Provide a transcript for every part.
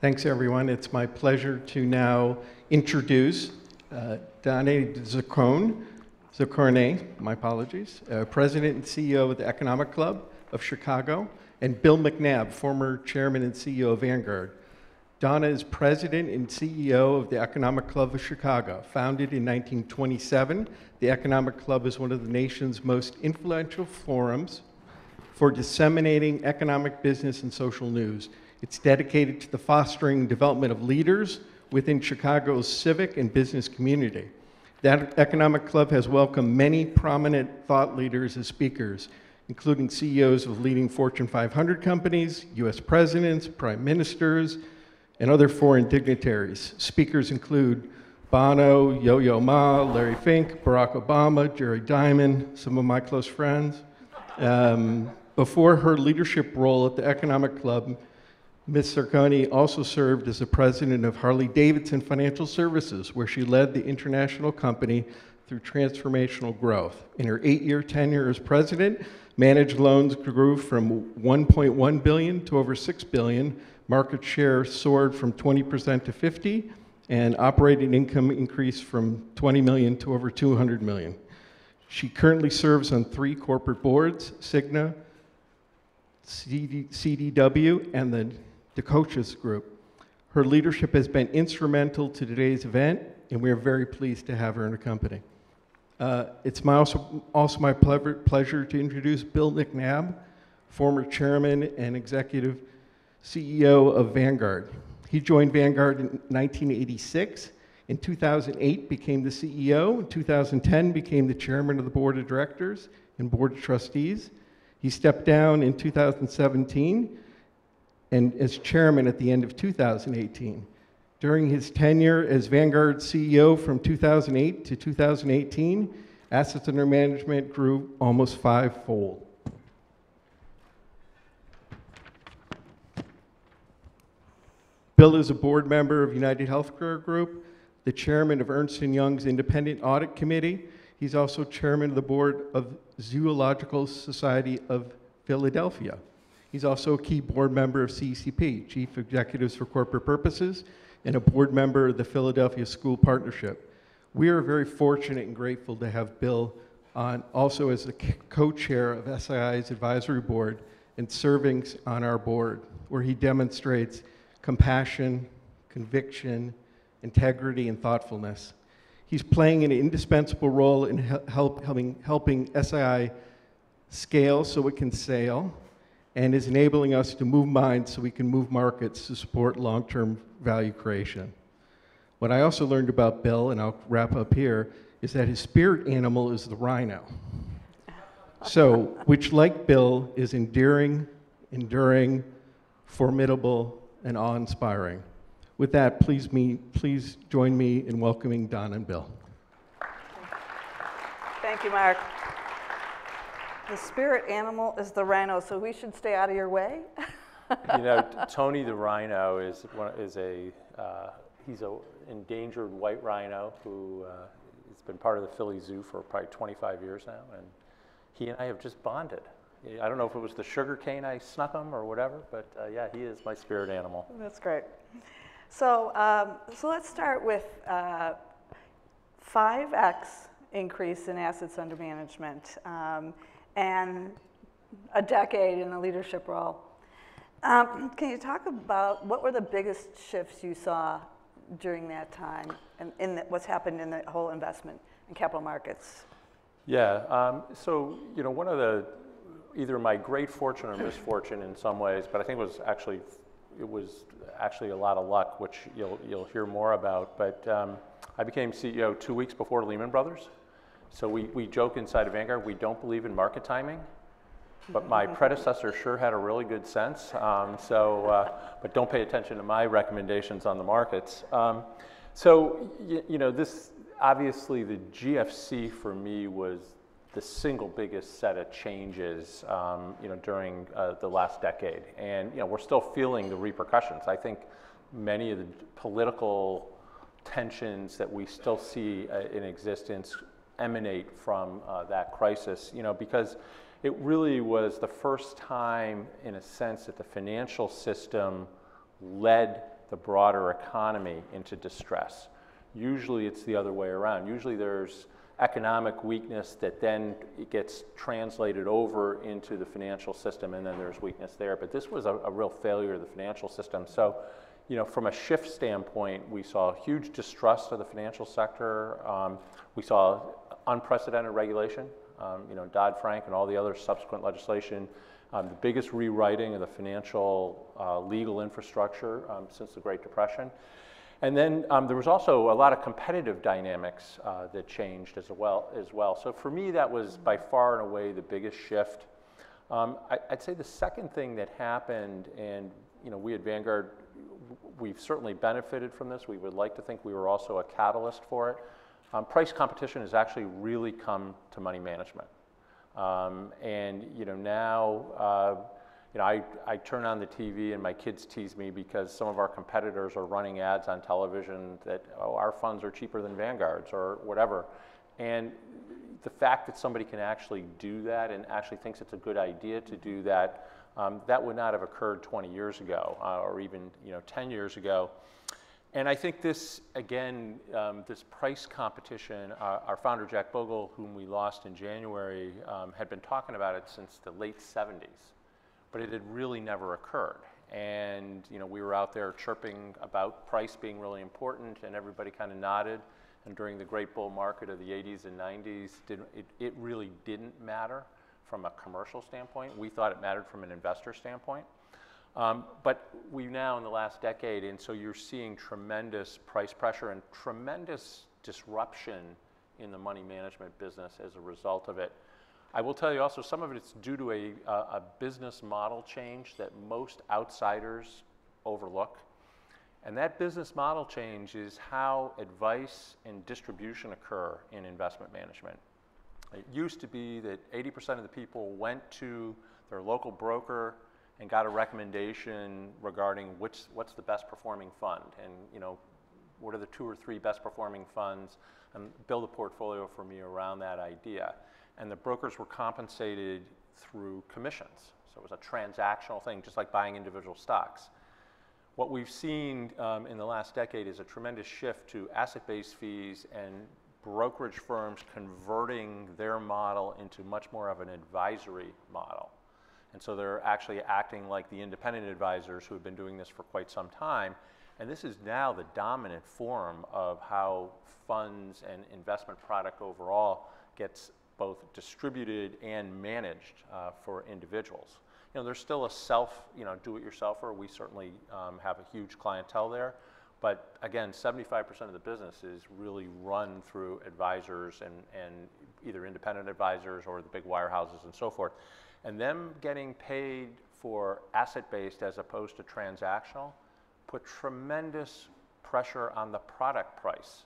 Thanks, everyone. It's my pleasure to now introduce uh, Donna Zacone, Zacorne, my apologies, uh, President and CEO of the Economic Club of Chicago, and Bill McNabb, former Chairman and CEO of Vanguard. Donna is President and CEO of the Economic Club of Chicago. Founded in 1927, the Economic Club is one of the nation's most influential forums for disseminating economic, business, and social news. It's dedicated to the fostering development of leaders within Chicago's civic and business community. That economic club has welcomed many prominent thought leaders as speakers, including CEOs of leading Fortune 500 companies, US presidents, prime ministers, and other foreign dignitaries. Speakers include Bono, Yo Yo Ma, Larry Fink, Barack Obama, Jamie Dimon, some of my close friends. Um, before her leadership role at the Economic Club, Ms. Zacone also served as the president of Harley Davidson Financial Services, where she led the international company through transformational growth. In her eight-year tenure as president, managed loans grew from 1.1 billion to over 6 billion. Market share soared from 20% to 50, and operating income increased from 20 million to over 200 million. She currently serves on three corporate boards, Cigna, CD, CDW, and the the coaches group. Her leadership has been instrumental to today's event, and we are very pleased to have her in the company. Uh, it's my also, also my pleasure, pleasure to introduce Bill McNabb, former chairman and executive CEO of Vanguard. He joined Vanguard in 1986. In 2008, became the CEO. In 2010, became the chairman of the board of directors and board of trustees. He stepped down in 2017 and as chairman at the end of 2018. During his tenure as Vanguard CEO from 2008 to 2018, assets under management grew almost fivefold. Bill is a board member of United Healthcare Group, the chairman of Ernst & Young's Independent Audit Committee. He's also chairman of the board of Zoological Society of Philadelphia. He's also a key board member of CECP, Chief Executives for Corporate Purposes, and a board member of the Philadelphia School Partnership. We are very fortunate and grateful to have Bill on also as the co-chair of SII's advisory board and serving on our board, where he demonstrates compassion, conviction, integrity, and thoughtfulness. He's playing an indispensable role in help, helping, helping SII scale so it can sail, and is enabling us to move minds so we can move markets to support long-term value creation. What I also learned about Bill, and I'll wrap up here, is that his spirit animal is the rhino. So, which like Bill is endearing, enduring, formidable, and awe-inspiring. With that, please, me, please join me in welcoming Don and Bill. Thank you, Mark. The spirit animal is the rhino, so we should stay out of your way. you know, Tony the rhino is one, is a uh, he's a endangered white rhino who uh, has been part of the Philly Zoo for probably 25 years now, and he and I have just bonded. I don't know if it was the sugar cane I snuck him or whatever, but uh, yeah, he is my spirit animal. That's great. So, um, so let's start with 5x uh, increase in assets under management. Um, and a decade in a leadership role. Um, can you talk about what were the biggest shifts you saw during that time and in the, what's happened in the whole investment and capital markets? Yeah, um, so you know, one of the either my great fortune or misfortune in some ways, but I think it was actually it was actually a lot of luck, which you'll you'll hear more about. But um, I became CEO two weeks before Lehman Brothers, so we, we joke inside of Vanguard, we don't believe in market timing, but my predecessor sure had a really good sense. Um, so, uh, but don't pay attention to my recommendations on the markets. Um, so, you, you know, this obviously the GFC for me was the single biggest set of changes, um, you know, during uh, the last decade, and you know, we're still feeling the repercussions. I think many of the political tensions that we still see uh, in existence emanate from uh, that crisis, you know, because it really was the first time, in a sense, that the financial system led the broader economy into distress. Usually it's the other way around. Usually there's economic weakness that then gets translated over into the financial system and then there's weakness there. But this was a, a real failure of the financial system. So, you know, from a shift standpoint, we saw huge distrust of the financial sector. Um, we saw unprecedented regulation, um, you know, Dodd-Frank and all the other subsequent legislation, um, the biggest rewriting of the financial uh, legal infrastructure um, since the Great Depression. And then um, there was also a lot of competitive dynamics uh, that changed as well, as well. So for me, that was by far and away the biggest shift. Um, I, would say the second thing that happened, and you know, we at Vanguard, we've certainly benefited from this. We would like to think we were also a catalyst for it. Um, price competition has actually really come to money management. Um, and you know now, uh, you know, I, I turn on the TV and my kids tease me because some of our competitors are running ads on television that, oh, our funds are cheaper than Vanguard's or whatever. And the fact that somebody can actually do that and actually thinks it's a good idea to do that, um, that would not have occurred 20 years ago uh, or even, you know, 10 years ago. And I think this, again, um, this price competition, uh, our founder, Jack Bogle, whom we lost in January, um, had been talking about it since the late 70s but it had really never occurred. And you know, we were out there chirping about price being really important, and everybody kind of nodded. And during the great bull market of the 80s and 90s, did, it, it really didn't matter from a commercial standpoint. We thought it mattered from an investor standpoint. Um, but we now in the last decade, and so you're seeing tremendous price pressure and tremendous disruption in the money management business as a result of it. I will tell you also, some of it's due to a, a, a business model change that most outsiders overlook. And that business model change is how advice and distribution occur in investment management. It used to be that 80% of the people went to their local broker and got a recommendation regarding which, what's the best performing fund and you know what are the two or three best performing funds and build a portfolio for me around that idea and the brokers were compensated through commissions. So it was a transactional thing, just like buying individual stocks. What we've seen um, in the last decade is a tremendous shift to asset-based fees and brokerage firms converting their model into much more of an advisory model. And so they're actually acting like the independent advisors who have been doing this for quite some time. And this is now the dominant form of how funds and investment product overall gets both distributed and managed uh, for individuals. You know, there's still a self, you know, do-it-yourselfer. We certainly um, have a huge clientele there. But again, 75% of the business is really run through advisors and, and either independent advisors or the big wirehouses and so forth. And them getting paid for asset-based as opposed to transactional put tremendous pressure on the product price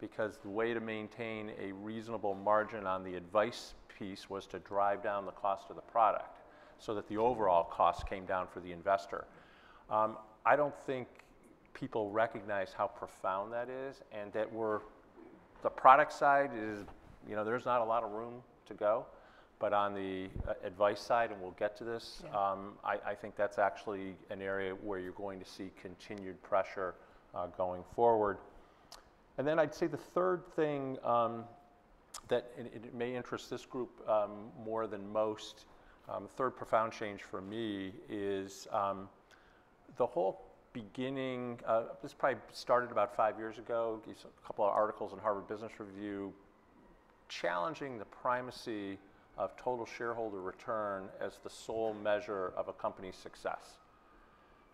because the way to maintain a reasonable margin on the advice piece was to drive down the cost of the product so that the overall cost came down for the investor. Um, I don't think people recognize how profound that is and that we're, the product side is, you know, there's not a lot of room to go. But on the uh, advice side, and we'll get to this, yeah. um, I, I, think that's actually an area where you're going to see continued pressure uh, going forward. And then I'd say the third thing um, that it, it, may interest this group um, more than most, um, third profound change for me is um, the whole beginning, uh, this probably started about five years ago, a couple of articles in Harvard Business Review challenging the primacy of total shareholder return as the sole measure of a company's success.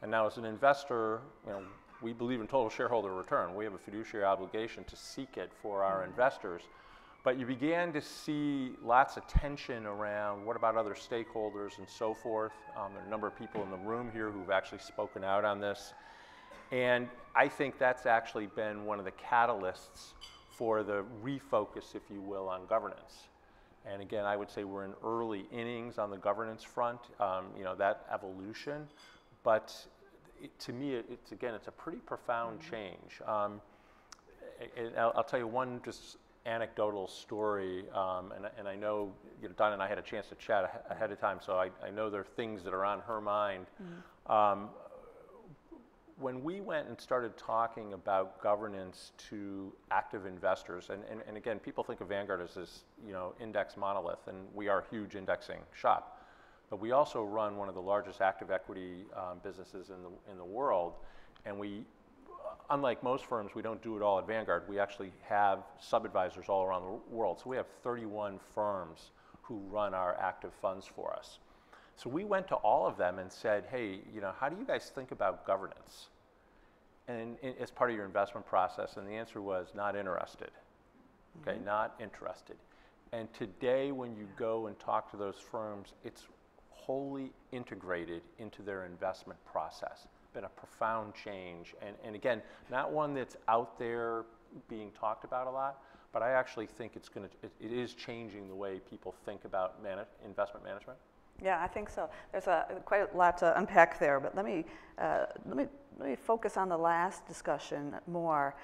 And now as an investor, you know, we believe in total shareholder return. We have a fiduciary obligation to seek it for our mm-hmm. investors. But you began to see lots of tension around what about other stakeholders and so forth. Um, there are a number of people in the room here who've actually spoken out on this. And I think that's actually been one of the catalysts for the refocus, if you will, on governance. And again, I would say we're in early innings on the governance front, um, you know, that evolution. But it, to me, it, it's again, it's a pretty profound mm-hmm. change. Um, and I'll, I'll, tell you one just anecdotal story, um, and, and I know, you know Donna and I had a chance to chat ahead of time, so I, I know there are things that are on her mind. Mm-hmm. When we went and started talking about governance to active investors, and, and, and again, people think of Vanguard as this, you know, index monolith, and we are a huge indexing shop. But we also run one of the largest active equity um, businesses in the, in the world, and we, unlike most firms, we don't do it all at Vanguard. We actually have sub-advisors all around the world. So we have 31 firms who run our active funds for us. So we went to all of them and said, hey, you know, how do you guys think about governance and, and as part of your investment process? And the answer was not interested. Okay, mm-hmm. not interested. And today, when you go and talk to those firms, it's wholly integrated into their investment process. Been a profound change. And, and again, not one that's out there being talked about a lot, but I actually think it's going to, it, it is changing the way people think about investment management. Yeah, I think so. There's a, quite a lot to unpack there, but let me, uh, let me, let me focus on the last discussion more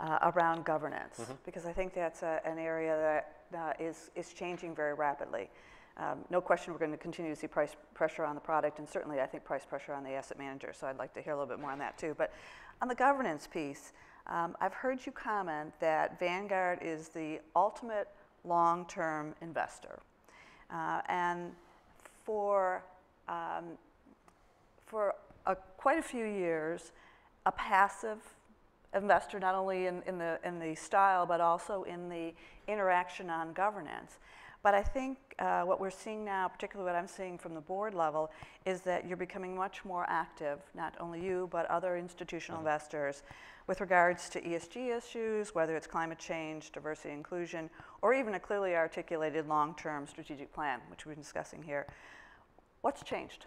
uh, around governance, because I think that's a, an area that uh, is, is changing very rapidly. Um, no question we're going to continue to see price pressure on the product, and certainly I think price pressure on the asset manager, so I'd like to hear a little bit more on that too. But on the governance piece, um, I've heard you comment that Vanguard is the ultimate long term investor. Uh, and for, um, for a, quite a few years, a passive investor, not only in, in, the, in the style, but also in the interaction on governance. But I think uh, what we're seeing now, particularly what I'm seeing from the board level, is that you're becoming much more active, not only you, but other institutional investors, with regards to ESG issues, whether it's climate change, diversity, inclusion, or even a clearly articulated long term strategic plan, which we've been discussing here. What's changed?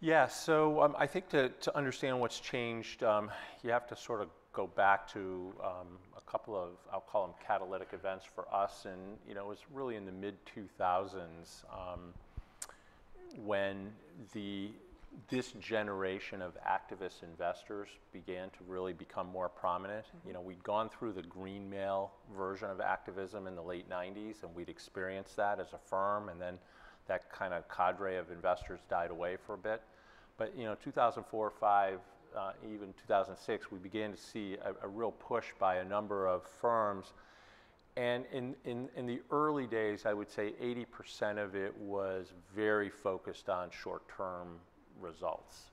Yeah, so um, I think to, to understand what's changed, um, you have to sort of go back to um, a couple of, I'll call them catalytic events for us. And, you know, it was really in the mid 2000s um, when the, this generation of activist investors began to really become more prominent. You know, we'd gone through the green mail version of activism in the late 90s, and we'd experienced that as a firm, and then that kind of cadre of investors died away for a bit. But you know, 2004, 5, uh, even 2006, we began to see a, a, real push by a number of firms. And in, in, in the early days, I would say 80% of it was very focused on short-term results.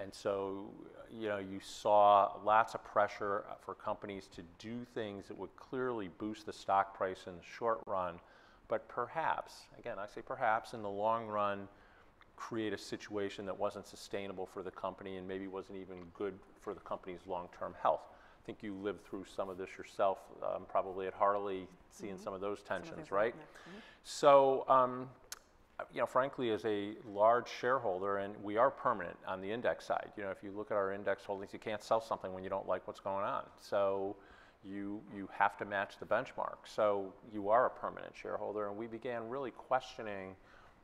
And so, you know, you saw lots of pressure for companies to do things that would clearly boost the stock price in the short run, but perhaps, again, I say perhaps, in the long run, create a situation that wasn't sustainable for the company and maybe wasn't even good for the company's long-term health. I think you lived through some of this yourself, um, probably at Harley, seeing mm-hmm. some of those tensions, right? Mm-hmm. So, um, you know, frankly, as a large shareholder, and we are permanent on the index side. You know, if you look at our index holdings, you can't sell something when you don't like what's going on. So, you you have to match the benchmark. So, you are a permanent shareholder, and we began really questioning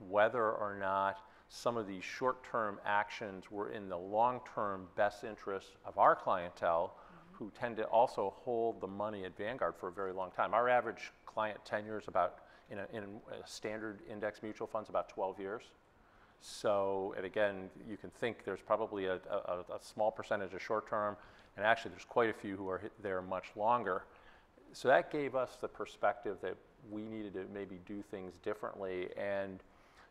whether or not some of these short-term actions were in the long-term best interest of our clientele who tend to also hold the money at Vanguard for a very long time. Our average client tenure is about, in a, in a standard index mutual funds, about 12 years. So, and again, you can think there's probably a, a, a small percentage of short term, and actually there's quite a few who are there much longer. So that gave us the perspective that we needed to maybe do things differently. And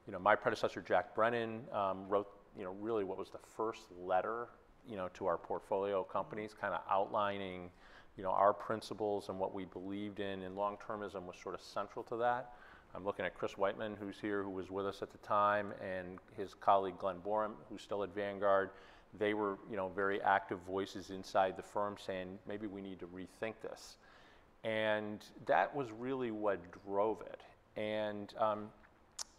you know, my predecessor, Jack Brennan, um, wrote, you know, really what was the first letter, you know, to our portfolio companies, kind of outlining, you know, our principles and what we believed in, and long-termism was sort of central to that. I'm looking at Chris Whiteman, who's here, who was with us at the time, and his colleague Glenn Booraem, who's still at Vanguard. They were, you know, very active voices inside the firm saying, maybe we need to rethink this. And that was really what drove it. And um,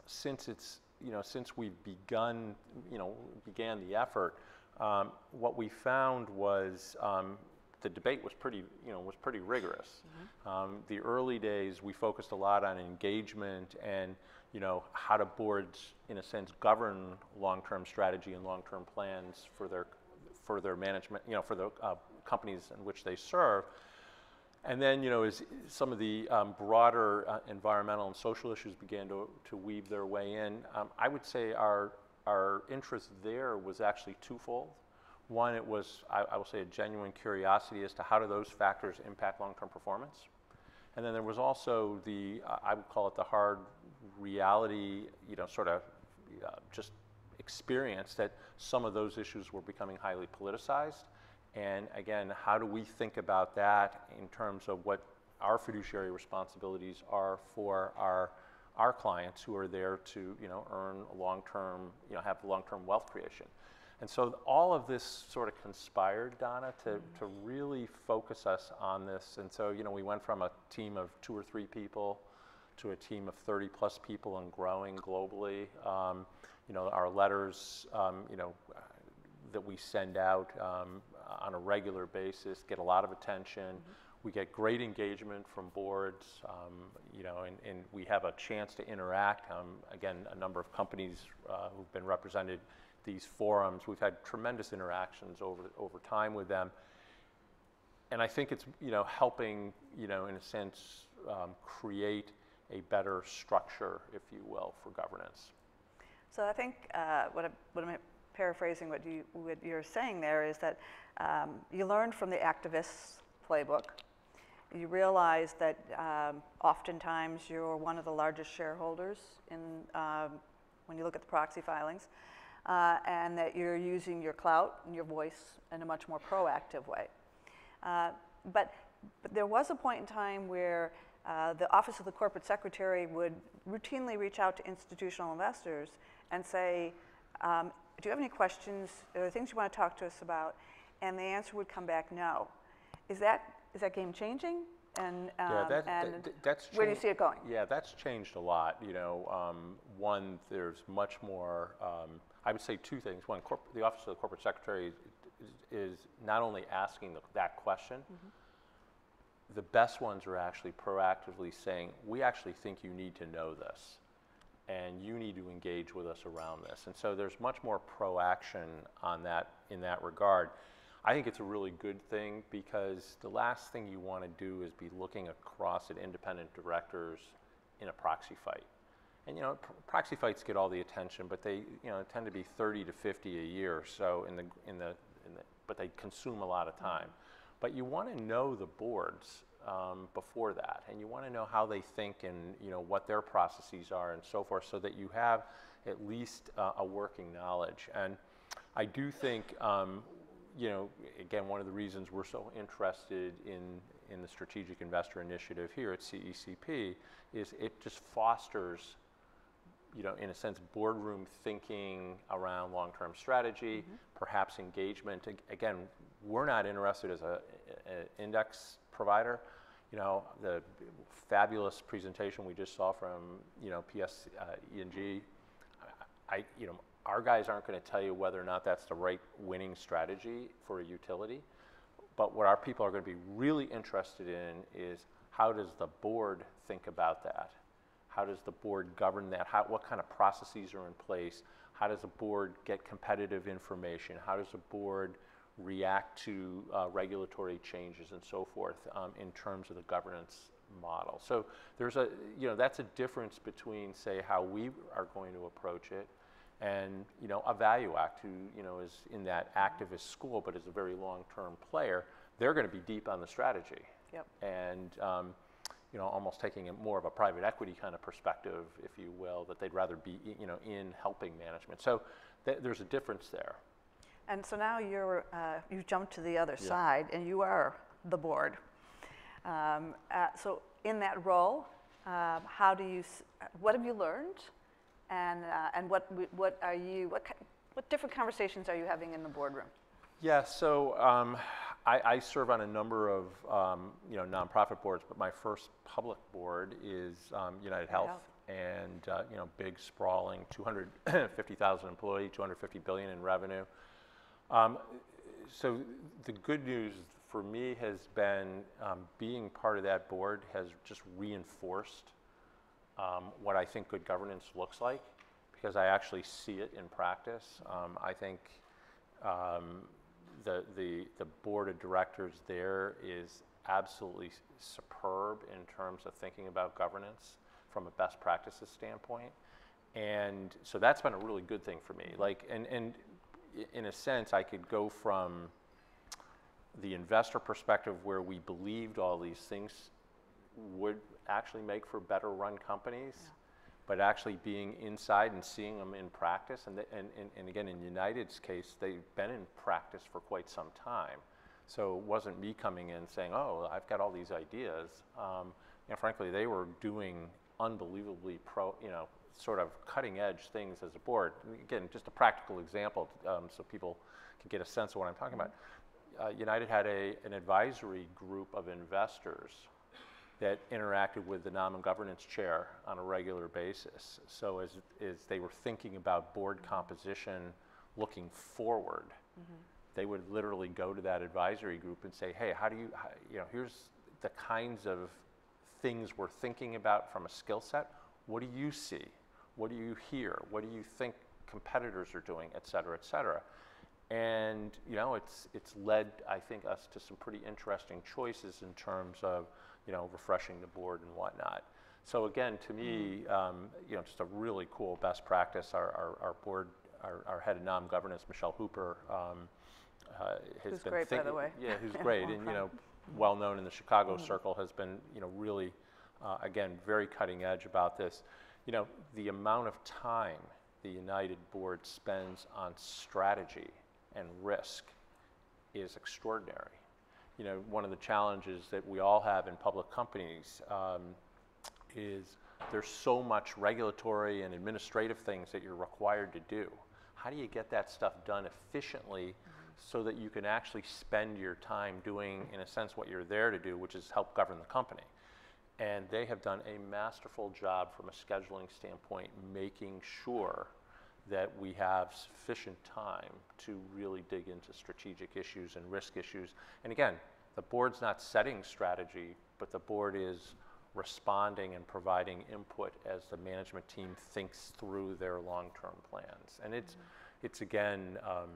since it's, you know, since we've begun, you know, began the effort, um, what we found was um, the debate was pretty, you know, was pretty rigorous. Mm-hmm. Um, the early days, we focused a lot on engagement and, you know, how do boards, in a sense, govern long-term strategy and long-term plans for their, for their management, you know, for the uh, companies in which they serve. And then, you know, as some of the um, broader uh, environmental and social issues began to, to weave their way in, um, I would say our, our interest there was actually twofold. One, it was, I, I will say, a genuine curiosity as to how do those factors impact long-term performance. And then there was also the, uh, I would call it the hard reality, you know, sort of uh, just experience that some of those issues were becoming highly politicized. And again, how do we think about that in terms of what our fiduciary responsibilities are for our, our clients who are there to, you know, earn long-term, you know, have long-term wealth creation. And so all of this sort of conspired, Donna, to, to really focus us on this. And so, you know, we went from a team of two or three people to a team of 30 plus people and growing globally. Um, you know, our letters, um, you know, that we send out um, on a regular basis get a lot of attention. We get great engagement from boards, um, you know, and, and we have a chance to interact. Um, again, a number of companies uh, who've been represented these forums. We've had tremendous interactions over, over time with them. And I think it's, you know, helping, you know, in a sense, um, create a better structure, if you will, for governance. So I think uh, what, I, what I'm paraphrasing what, you, what you're saying there is that um, you learned from the activists' playbook. You realize that um, oftentimes you're one of the largest shareholders in, um, when you look at the proxy filings uh, and that you're using your clout and your voice in a much more proactive way. Uh, but, but there was a point in time where uh, the Office of the Corporate Secretary would routinely reach out to institutional investors and say, um, Do you have any questions? There things you want to talk to us about? And the answer would come back, no. Is that, is that game changing? And, um, Yeah, that, and that- that's. where do you see it going? Yeah, that's changed a lot, you know. Um, One, there's much more, um, I would say two things. One, corp- the Office of the Corporate Secretary is- is not only asking the- that question, Mm-hmm. The best ones are actually proactively saying, we actually think you need to know this, and you need to engage with us around this. And so there's much more proaction on that, in that regard. I think it's a really good thing because the last thing you want to do is be looking across at independent directors in a proxy fight. And you know, pr- proxy fights get all the attention, but they, you know, tend to be 30 to 50 a year so in the, in the, in the but they consume a lot of time. But you want to know the boards um, before that, and you want to know how they think and you know what their processes are and so forth, so that you have at least uh, a working knowledge. And I do think, um, you know, again, one of the reasons we're so interested in in the Strategic Investor Initiative here at CECP is it just fosters you know, in a sense, boardroom thinking around long-term strategy, perhaps engagement. Again, we're not interested as a, a index provider. You know, the fabulous presentation we just saw from, you know, PS, uh, E&G, I, you know, our guys aren't going to tell you whether or not that's the right winning strategy for a utility. But what our people are going to be really interested in is how does the board think about that? How does the board govern that? How, what kind of processes are in place? How does the board get competitive information? How does the board react to uh, regulatory changes and so forth um, in terms of the governance model? So there's a, you know, that's a difference between, say, how we are going to approach it and you know a ValueAct who you know is in that activist school but is a very long-term player they're going to be deep on the strategy Yep. and um, you know almost taking a more of a private equity kind of perspective if you will that they'd rather be you know in helping management so th- there's a difference there And so now you're, uh, you've jumped to the other side and you are the board. Um, uh, so in that role, um, how do you, what have you learned? And, uh, and what, what are you, what, what different conversations are you having in the boardroom? Yeah, so um, I, I serve on a number of um, you know nonprofit boards, but my first public board is um, United Health, Health. and uh, you know big sprawling 250,000 employee, 250 billion in revenue. Um, so the good news for me has been um, being part of that board has just reinforced um, what I think good governance looks like because I actually see it in practice. Um, I think um, the, the, the board of directors there is absolutely superb in terms of thinking about governance from a best practices standpoint. And so that's been a really good thing for me. Like, and, and in a sense, I could go from the investor perspective where we believed all these things would actually make for better run companies, but actually being inside and seeing them in practice, and, the- and, and, and again, in United's case, they've been in practice for quite some time. So it wasn't me coming in saying, oh, I've got all these ideas. Um, and frankly, they were doing unbelievably pro, you know, sort of cutting edge things as a board. And Again, just a practical example um, so people can get a sense of what I'm talking about. Uh, United had a, an advisory group of investors that interacted with the nominal governance chair on a regular basis. So as, as they were thinking about board composition looking forward, they would literally go to that advisory group and say, hey, how do you, how, you know, here's the kinds of things we're thinking about from a skill set. What do you see? What do you hear? What do you think competitors are doing, et cetera, et cetera? And you know, it's it's led, I think, us to some pretty interesting choices in terms of you know refreshing the board and whatnot. So again, to me, um, you know, just a really cool best practice. Our our, our board, our, our head of nom governance, Michele Hooper, um, uh, has Who's been great, by the way. Yeah, who's great, and you know, well known in the Chicago circle, has been you know really, uh, again, very cutting edge about this. You know, the amount of time the United Board spends on strategy and risk is extraordinary. You know, one of the challenges that we all have in public companies um, is there's so much regulatory and administrative things that you're required to do. How do you get that stuff done efficiently so that you can actually spend your time doing, in a sense, what you're there to do, which is help govern the company? And they have done a masterful job from a scheduling standpoint, making sure that we have sufficient time to really dig into strategic issues and risk issues. And again, the board's not setting strategy, but the board is responding and providing input as the management team thinks through their long-term plans. And it's, it's again, um,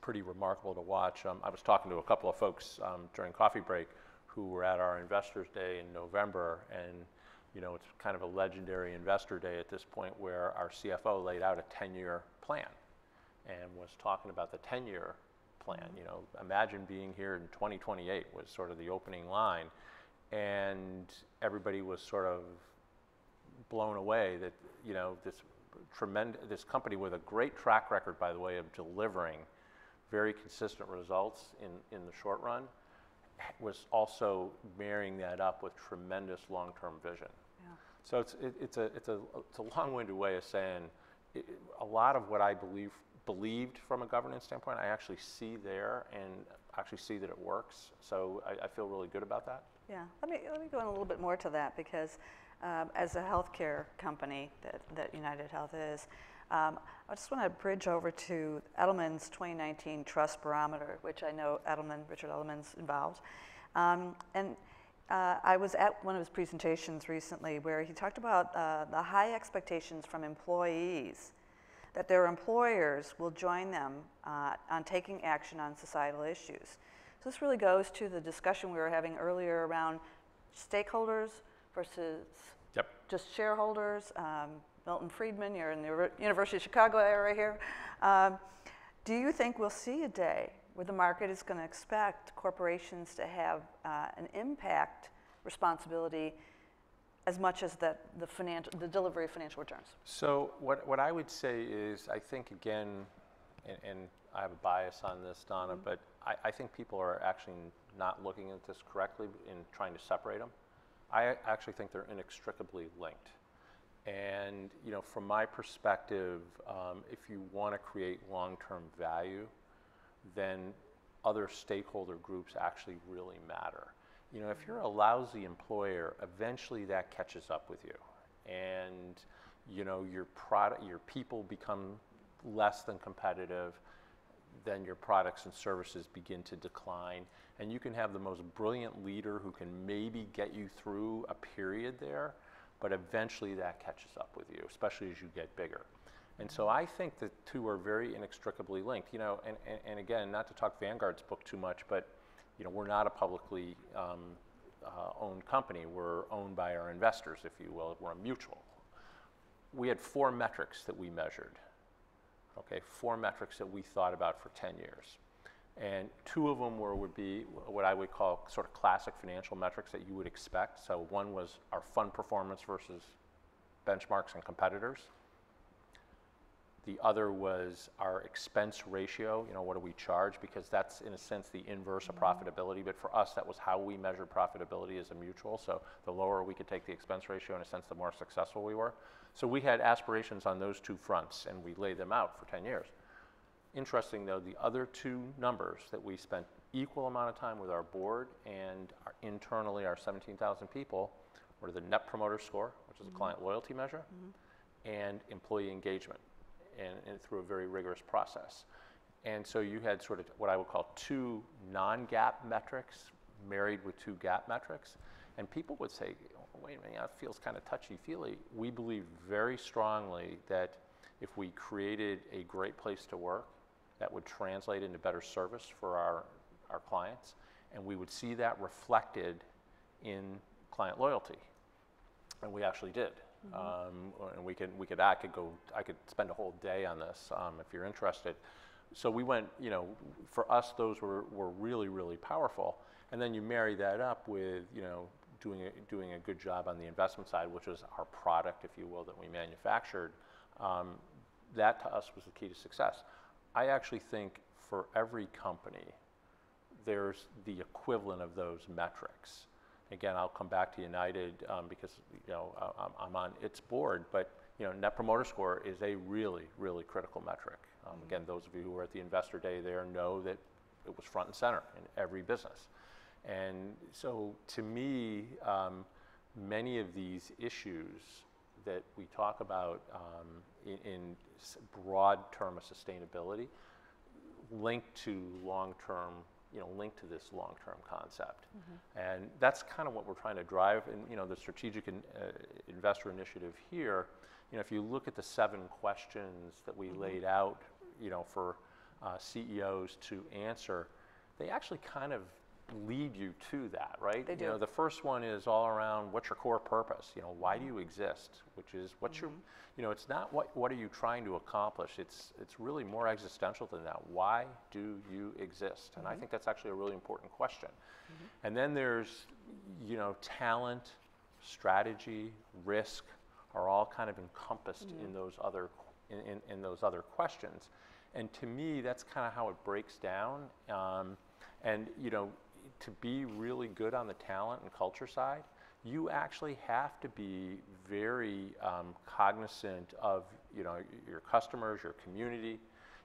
pretty remarkable to watch. Um, I was talking to a couple of folks um, during coffee break who were at our Investors Day in November, and you know it's kind of a legendary Investor Day at this point where our CFO laid out a 10-year plan and was talking about the 10-year plan. You know, imagine being here in 2028 was sort of the opening line, and everybody was sort of blown away that you know this tremendous this company with a great track record by the way of delivering very consistent results in, in the short run was also marrying that up with tremendous long-term vision Yeah. so it's, it, it's, a, it's, a, it's a long-winded way of saying it, a lot of what I believe believed from a governance standpoint, I actually see there and actually see that it works. So I, I feel really good about that. Yeah, let me, let me go in a little bit more to that because um, as a healthcare company that, that United Health is, um, I just want to bridge over to Edelman's 2019 Trust Barometer, which I know Edelman, Richard Edelman's involved. Um, and uh, I was at one of his presentations recently where he talked about uh, the high expectations from employees that their employers will join them uh, on taking action on societal issues. So this really goes to the discussion we were having earlier around stakeholders versus Yep. just shareholders. Um, Milton Friedman, you're in the University of Chicago area here. Um, do you think we'll see a day where the market is going to expect corporations to have uh, an impact responsibility as much as that the financial, the delivery of financial returns? So what, what I would say is, I think again, and, and I have a bias on this, Donna, but I, I think people are actually not looking at this correctly in trying to separate them. I actually think they're inextricably linked. And you know, from my perspective, um, if you want to create long-term value, then other stakeholder groups actually really matter. You know, if you're a lousy employer, eventually that catches up with you. And, you know, your product, your people become less than competitive, then your products and services begin to decline. And you can have the most brilliant leader who can maybe get you through a period there, but eventually that catches up with you, especially as you get bigger. And so I think the two are very inextricably linked. You know, and, and, and again, not to talk Vanguard's book too much, but you know, we're not a publicly um, uh, owned company. We're owned by our investors, if you will. We're a mutual. We had four metrics that we measured. Okay, four metrics that we thought about for 10 years. And two of them were, would be what I would call sort of classic financial metrics that you would expect. So one was our fund performance versus benchmarks and competitors. The other was our expense ratio, you know, what do we charge? Because that's in a sense the inverse of mm-hmm. profitability, but for us, that was how we measured profitability as a mutual. So the lower we could take the expense ratio, in a sense, the more successful we were. So we had aspirations on those two fronts, and we laid them out for 10 years. Interesting, though, the other two numbers that we spent equal amount of time with our board and our, internally our 17,000 people were the Net Promoter Score, which is a mm-hmm. client loyalty measure, mm-hmm. and employee engagement, and, and through a very rigorous process. And so you had sort of what I would call two non-GAAP metrics married with two GAAP metrics. And people would say, wait a minute, that feels kind of touchy-feely. We believe very strongly that if we created a great place to work, that would translate into better service for our, our clients, and we would see that reflected in client loyalty. And we actually did. Um, and we could, we could, I could go, I could spend a whole day on this um, if you're interested. So we went, you know, for us, those were, were really, really powerful. And then you marry that up with, you know, doing a, doing a good job on the investment side, which was our product, if you will, that we manufactured. Um, that to us was the key to success. I actually think for every company, there's the equivalent of those metrics. Again, I'll come back to United um, because you know I- I'm, I'm on its board, but you know Net Promoter Score is a really, really critical metric. Um, Again, those of you who were at the investor day there know that it was front and center in every business. And so to me, um, many of these issues that we talk about um, in, in broad term of sustainability linked to long-term, you know, linked to this long-term concept. And that's kind of what we're trying to drive. And, you know, the strategic in, uh, investor initiative here, you know, if you look at the seven questions that we laid out, you know, for uh, CEOs to answer, they actually kind of lead you to that, right? They You know, do. the first one is all around what's your core purpose? You know, why do you exist? Which is what's your, mm-hmm. you know, it's not what what are you trying to accomplish? It's it's really more existential than that. Why do you exist? And I mm-hmm. think that's actually a really important question. Mm-hmm. And then there's, you know, talent, strategy, risk are all kind of encompassed in those other in, in, in those other questions. And to me, that's kind of how it breaks down. Um, and you know, to be really good on the talent and culture side, you actually have to be very um, cognizant of you know your customers, your community.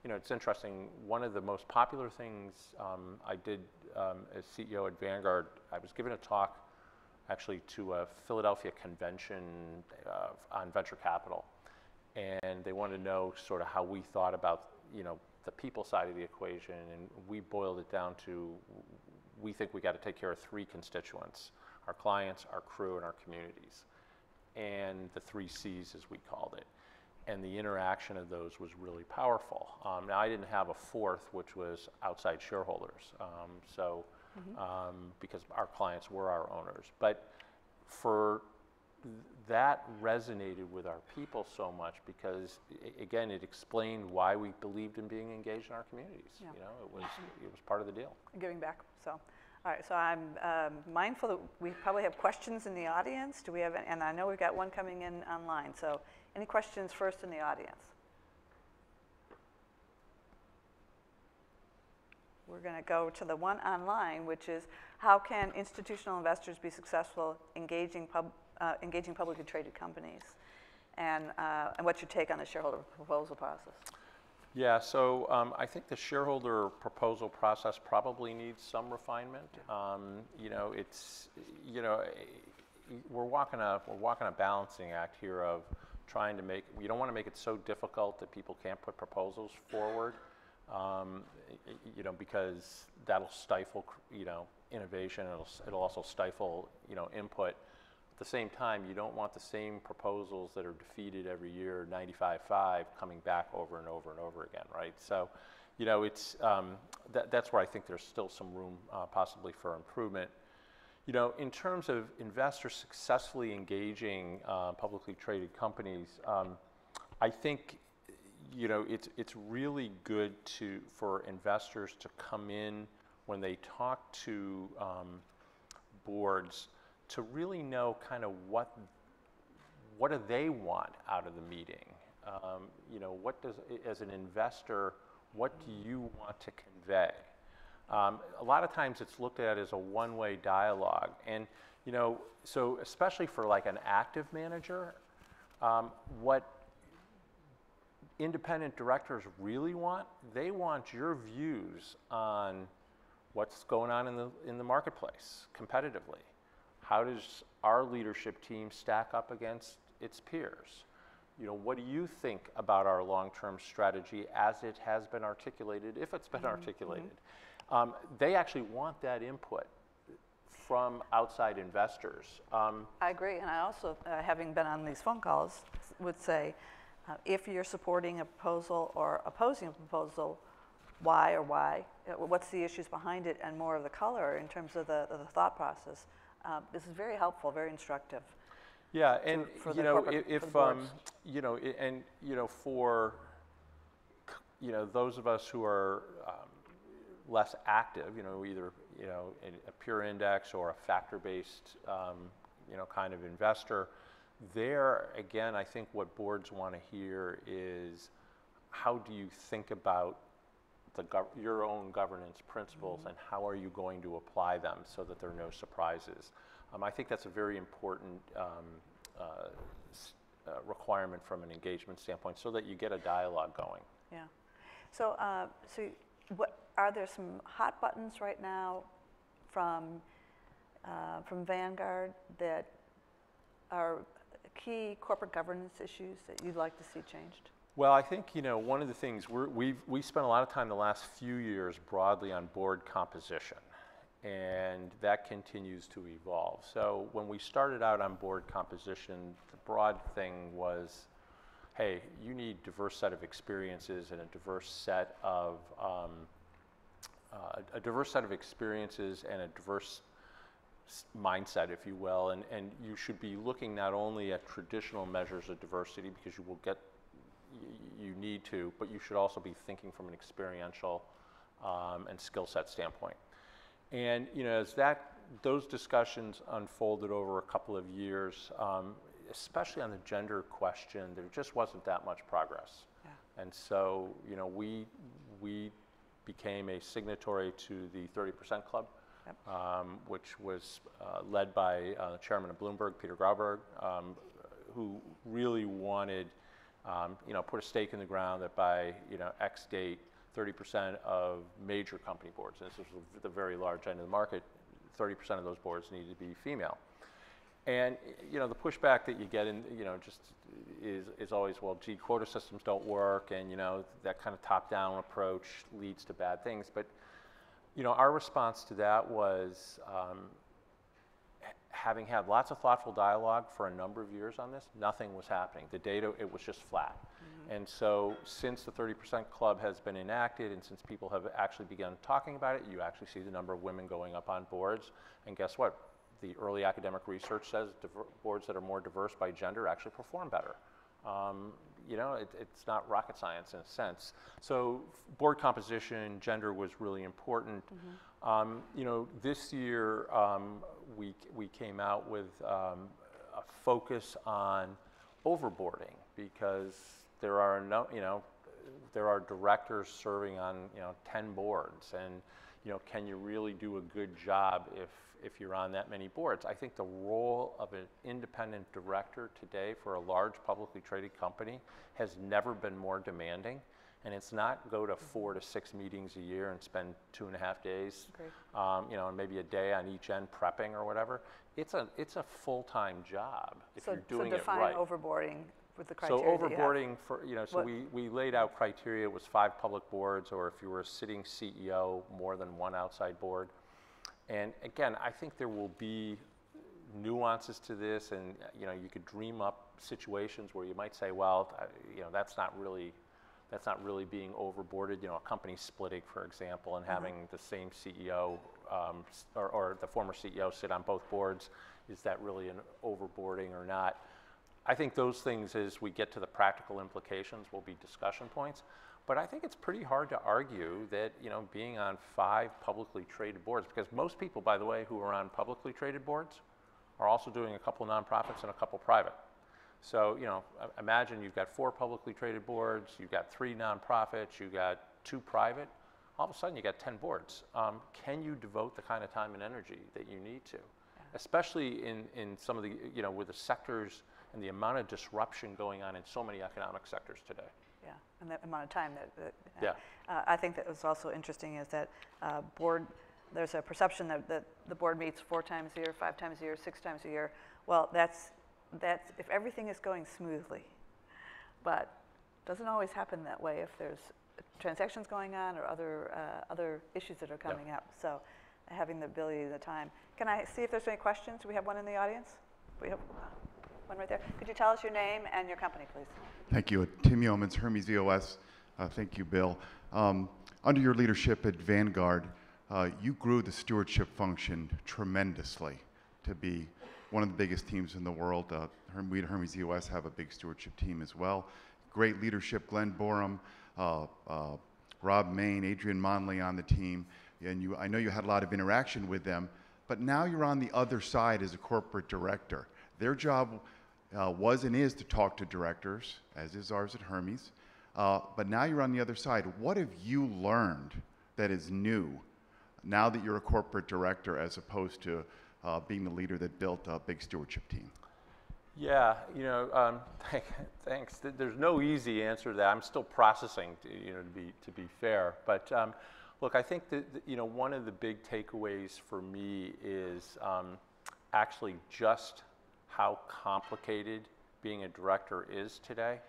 You know, it's interesting. One of the most popular things um, I did um, as CEO at Vanguard, I was giving a talk actually to a Philadelphia convention uh, on venture capital, and they wanted to know sort of how we thought about you know the people side of the equation, and we boiled it down to we think we got to take care of three constituents: our clients, our crew, and our communities, and the three C's as we called it. And the interaction of those was really powerful. Um, now, I didn't have a fourth, which was outside shareholders. Um, so, um, because our clients were our owners. But for that resonated with our people so much because, again, it explained why we believed in being engaged in our communities. Yeah. You know, it was, it was part of the deal. giving back. So, all right, so I'm um, mindful that we probably have questions in the audience. Do we have, and I know we've got one coming in online. So any questions first in the audience? We're going to go to the one online, which is how can institutional investors be successful engaging, pub, uh, engaging publicly traded companies? And, uh, and what's your take on the shareholder proposal process? Yeah, so um, I think the shareholder proposal process probably needs some refinement. Um, You know, it's, you know, we're walking a, we're walking a balancing act here of trying to make, you don't want to make it so difficult that people can't put proposals forward, um, you know, because that'll stifle, you know, innovation, it'll, it'll also stifle, you know, input. At the same time, you don't want the same proposals that are defeated every year, 95-5, coming back over and over and over again, right? So, you know, it's, um, that, that's where I think there's still some room uh, possibly for improvement. You know, in terms of investors successfully engaging uh, publicly traded companies, um, I think, you know, it's, it's really good to, for investors to come in when they talk to um, boards to really know kind of what, what do they want out of the meeting? Um, you know, what does, as an investor, what do you want to convey? Um, a lot of times it's looked at as a one-way dialogue, and you know, so especially for like an active manager, um, what independent directors really want, they want your views on what's going on in the, in the marketplace competitively. How does our leadership team stack up against its peers? You know, what do you think about our long-term strategy as it has been articulated, if it's been articulated? Um, they actually want that input from outside investors. Um, I agree, and I also, uh, having been on these phone calls, would say, uh, if you're supporting a proposal or opposing a proposal, why or why? Uh, What's the issues behind it, and more of the color in terms of the, of the thought process. Uh, This is very helpful, very instructive. Yeah, and for you know, if um, you know, and you know, for you know those of us who are um, less active, you know, either you know a pure index or a factor-based um, you know kind of investor, there again, I think what boards want to hear is how do you think about the gov- your own governance principles and how are you going to apply them so that there are no surprises. Um, I think that's a very important um, uh, uh, requirement from an engagement standpoint so that you get a dialogue going. Yeah. So, uh, so what, are there some hot buttons right now from, uh, from Vanguard that are key corporate governance issues that you'd like to see changed? Well, I think, you know, one of the things, we're, we've, we spent a lot of time the last few years broadly on board composition, and that continues to evolve. So when we started out on board composition, the broad thing was, hey, you need diverse set of experiences and a diverse set of, um, uh, a diverse set of experiences and a diverse mindset, if you will, and, and you should be looking not only at traditional measures of diversity because you will get, you need to, but you should also be thinking from an experiential um, and skill set standpoint. And you know, as that those discussions unfolded over a couple of years, um, especially on the gender question, there just wasn't that much progress. Yeah. And so, you know, we we became a signatory to the 30% Club, Yep. um, which was uh, led by uh, the chairman of Bloomberg, Peter Grauberg, um, who really wanted, um, you know, put a stake in the ground that by, you know, X date, 30% of major company boards, and this was the very large end of the market, 30% of those boards needed to be female. And you know the pushback that you get in, you know, just is is always well, gee, quota systems don't work, and you know that kind of top-down approach leads to bad things. But you know, our response to that was um, having had lots of thoughtful dialogue for a number of years on this, nothing was happening. The data, it was just flat. And so since the 30% club has been enacted and since people have actually begun talking about it, you actually see the number of women going up on boards. And guess what? The early academic research says diver- boards that are more diverse by gender actually perform better. Um, you know, it, it's not rocket science in a sense. So board composition, gender was really important. Um, you know, this year um, we, we came out with um, a focus on overboarding because there are no, you know, there are directors serving on, you know, 10 boards and, you know, can you really do a good job if, if you're on that many boards? I think the role of an independent director today for a large publicly traded company has never been more demanding. And it's not go to four to six meetings a year and spend two and a half days, um, you know, and maybe a day on each end prepping or whatever. It's a, it's a full-time job if So- you're doing So it define right. overboarding with the So criteria you have. overboarding for, you know, so What- we, we laid out criteria, it was five public boards, or if you were a sitting CEO, more than one outside board. And again, I think there will be nuances to this, and, you know, you could dream up situations where you might say, well, you know, that's not really, that's not really being overboarded, you know, a company splitting, for example, and having the same CEO, um, or, or the former CEO sit on both boards, is that really an overboarding or not? I think those things, as we get to the practical implications, will be discussion points. But I think it's pretty hard to argue that, you know, being on five publicly traded boards, because most people, by the way, who are on publicly traded boards are also doing a couple nonprofits and a couple private. So, you know, imagine you've got four publicly traded boards, you've got three nonprofits, you've got two private. All of a sudden, you got 10 boards. Um, can you devote the kind of time and energy that you need to? Especially in, in some of the, you know, with the sectors and the amount of disruption going on in so many economic sectors today. Yeah, and the amount of time that, that- Yeah. Uh, I think that was also interesting is that uh, board, there's a perception that, that the board meets four times a year, five times a year, six times a year. Well, that's, that's if everything is going smoothly. But doesn't always happen that way if there's transactions going on or other, uh, other issues that are coming up. So having the ability, the time. Can I see if there's any questions? Do we have one in the audience? We have one right there. Could you tell us your name and your company, please? Thank you. Tim Youmans, Hermes EOS. Uh, thank you, Bill. Um, under your leadership at Vanguard, uh, you grew the stewardship function tremendously to be one of the biggest teams in the world. Uh, we at Hermes EOS have a big stewardship team as well. Great leadership, Glenn Booraem, uh, uh, Rob Main, Adrian Monley on the team. And you, I know you had a lot of interaction with them, but now you're on the other side as a corporate director. Their job uh, was and is to talk to directors, as is ours at Hermes. Uh, but now you're on the other side. What have you learned that is new now that you're a corporate director as opposed to uh, being the leader that built a big stewardship team? Yeah, you know, um, thank, thanks. There's no easy answer to that. I'm still processing, to, you know, to be to be fair. But um, look, I think that you know one of the big takeaways for me is um, actually just how complicated being a director is today.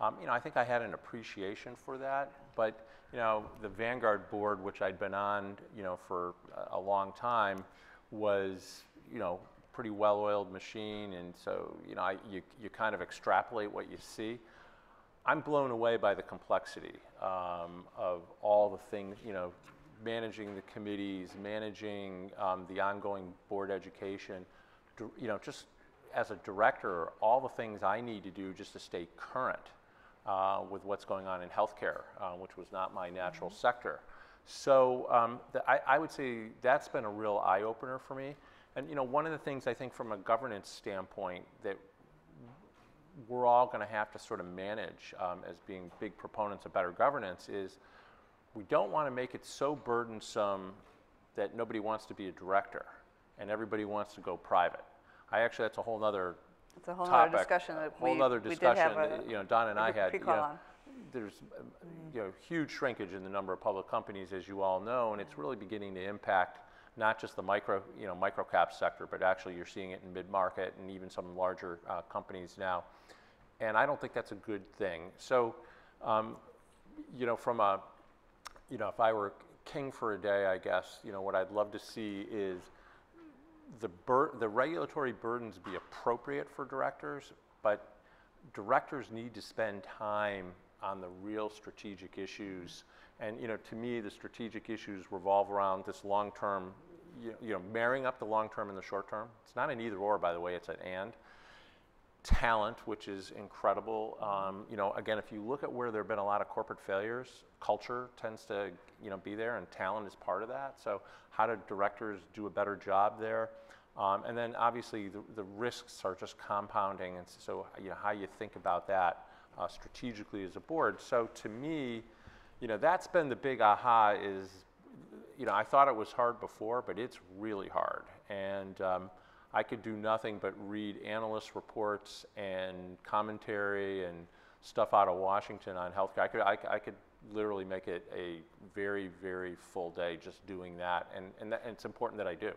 Um, you know, I think I had an appreciation for that, but you know, the Vanguard board, which I'd been on, you know, for a long time, was you know pretty well-oiled machine, and so you know, I, you you kind of extrapolate what you see. I'm blown away by the complexity um, of all the things, you know, managing the committees, managing um, the ongoing board education, you know, just as a director, all the things I need to do just to stay current uh, with what's going on in healthcare, uh, which was not my natural sector. So um, the, I, I would say that's been a real eye opener for me. And you know, one of the things I think from a governance standpoint that we're all going to have to sort of manage um, as being big proponents of better governance is we don't want to make it so burdensome that nobody wants to be a director and everybody wants to go private. I actually, that's a whole other It's a whole other discussion that we, Whole nother we did discussion, have a, you know, Don and I had, you know. There's, you know, huge shrinkage in the number of public companies, as you all know, and it's really beginning to impact not just the micro, you know, micro cap sector, but actually you're seeing it in mid-market and even some larger uh, companies now. And I don't think that's a good thing. So, um, you know, from a, you know, if I were king for a day, I guess, you know, what I'd love to see is the, the regulatory burdens be appropriate for directors, but directors need to spend time on the real strategic issues. And, you know, to me, the strategic issues revolve around this long-term, you you know, marrying up the long-term and the short-term. It's not an either-or, by the way, it's an and talent, which is incredible. Um, you know, again, if you look at where there have been a lot of corporate failures, culture tends to, you know, be there, and talent is part of that. So, how do directors do a better job there? Um, and then, obviously, the, the risks are just compounding, and so you know how you think about that uh, strategically as a board. So, to me, you know, that's been the big aha. Is you know, I thought it was hard before, but it's really hard. And um, I could do nothing but read analyst reports and commentary and stuff out of Washington on healthcare. I could, I, I could literally make it a very, very full day just doing that. And, and, that, and it's important that I do.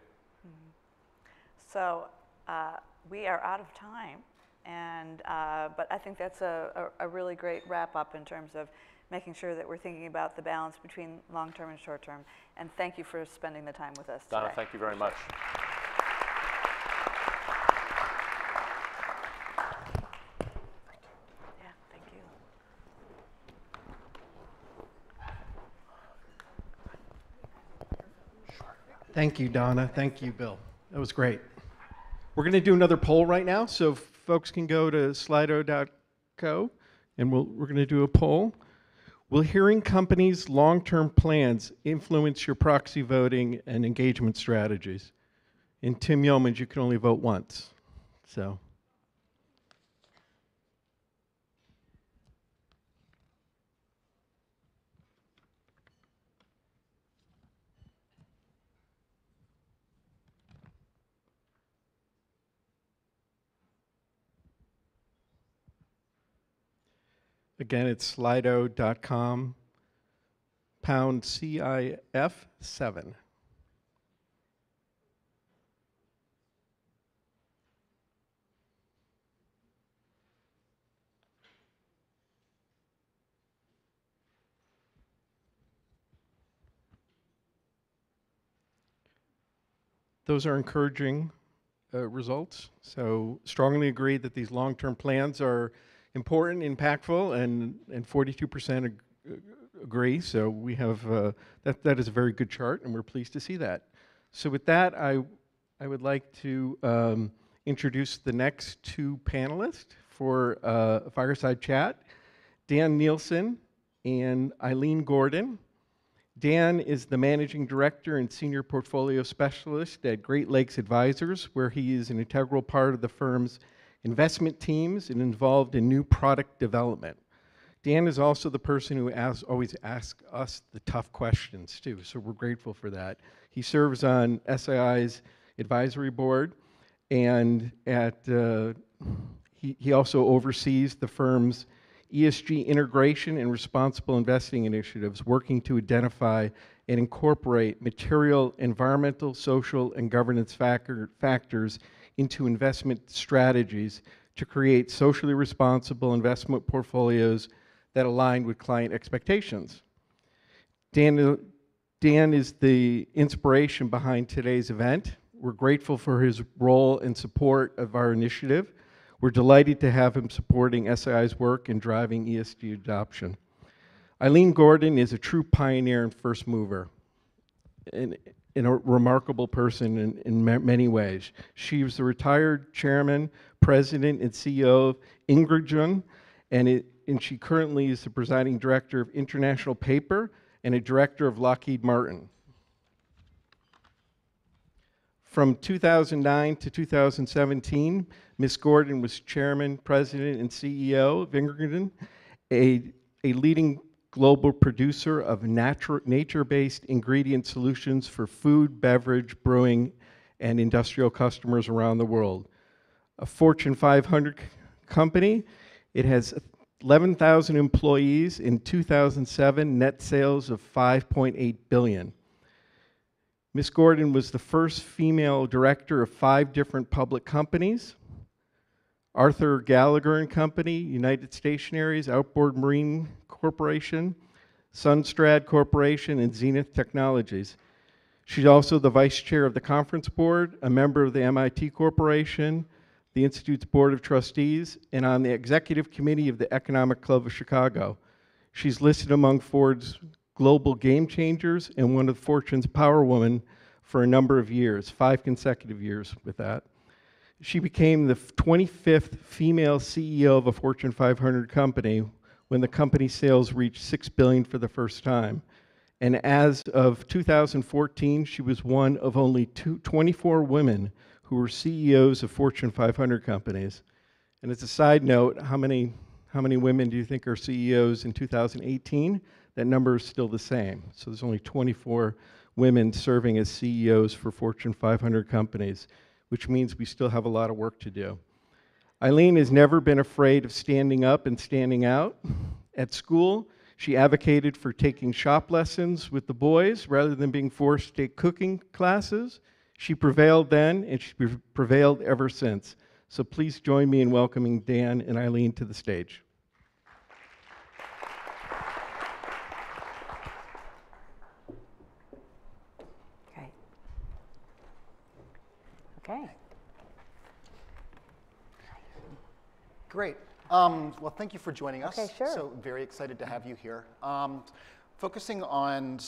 So uh, we are out of time, and uh, but I think that's a, a, a really great wrap up in terms of making sure that we're thinking about the balance between long term and short term. And thank you for spending the time with us Donna, today. thank you very much. Yeah, thank you. Thank you, Donna. Thank you, Bill. That was great. We're going to do another poll right now. So folks can go to slido.co and we'll, we're going to do a poll. Will hearing companies' long term plans influence your proxy voting and engagement strategies? In Tim Youmans, you can only vote once. So, again, it's slido.com, pound CIF 7. Those are encouraging uh, results. So strongly agree that these long-term plans are important, impactful, and, and 42% ag- agree. So we have, uh, that, that is a very good chart, and we're pleased to see that. So with that, I, I would like to um, introduce the next two panelists for uh, a fireside chat, Dan Nielsen and Ilene Gordon. Dan is the managing director and senior portfolio specialist at Great Lakes Advisors, where he is an integral part of the firm's investment teams and involved in new product development. Dan is also the person who asks, always asks us the tough questions, too, so we're grateful for that. He serves on SII's advisory board, and at, uh, he, he also oversees the firm's ESG integration and responsible investing initiatives, working to identify and incorporate material, environmental, social, and governance factor, factors into investment strategies to create socially responsible investment portfolios that align with client expectations. Dan, Dan is the inspiration behind today's event. We're grateful for his role and support of our initiative. We're delighted to have him supporting SII's work in driving ESG adoption. Ilene Gordon is a true pioneer and first mover, and, and a remarkable person in, in ma- many ways. She was the retired chairman, president, and CEO of Ingredion, and, it, and she currently is the presiding director of International Paper and a director of Lockheed Martin. From 2009 to 2017, Ms. Gordon was chairman, president, and CEO of Ingredion, a, a leading global producer of natu- nature-based ingredient solutions for food, beverage, brewing, and industrial customers around the world. A Fortune 500 company, it has 11,000 employees. In 2007, net sales of 5.8 billion. Ms. Gordon was the first female director of five different public companies. Arthur Gallagher and Company, United Stationers, Outboard Marine Corporation, Sundstrand Corporation, and Zenith Technologies. She's also the vice chair of the conference board, a member of the MIT Corporation, the Institute's board of trustees, and on the executive committee of the Economic Club of Chicago. She's listed among Forbes' global game changers and one of Fortune's power women for a number of years, five consecutive years with that. She became the 25th female CEO of a Fortune 500 company when the company sales reached 6 billion for the first time. And as of 2014, she was one of only two, 24 women who were CEOs of Fortune 500 companies. And as a side note, how many, how many women do you think are CEOs in 2018? That number is still the same. So there's only 24 women serving as CEOs for Fortune 500 companies, which means we still have a lot of work to do. Ilene has never been afraid of standing up and standing out. At school, she advocated for taking shop lessons with the boys rather than being forced to take cooking classes. She prevailed then, and she prevailed ever since. So please join me in welcoming Dan and Ilene to the stage. Okay. Okay. Great. Um, well, thank you for joining us. Okay, sure. So very excited to have you here. Um, focusing on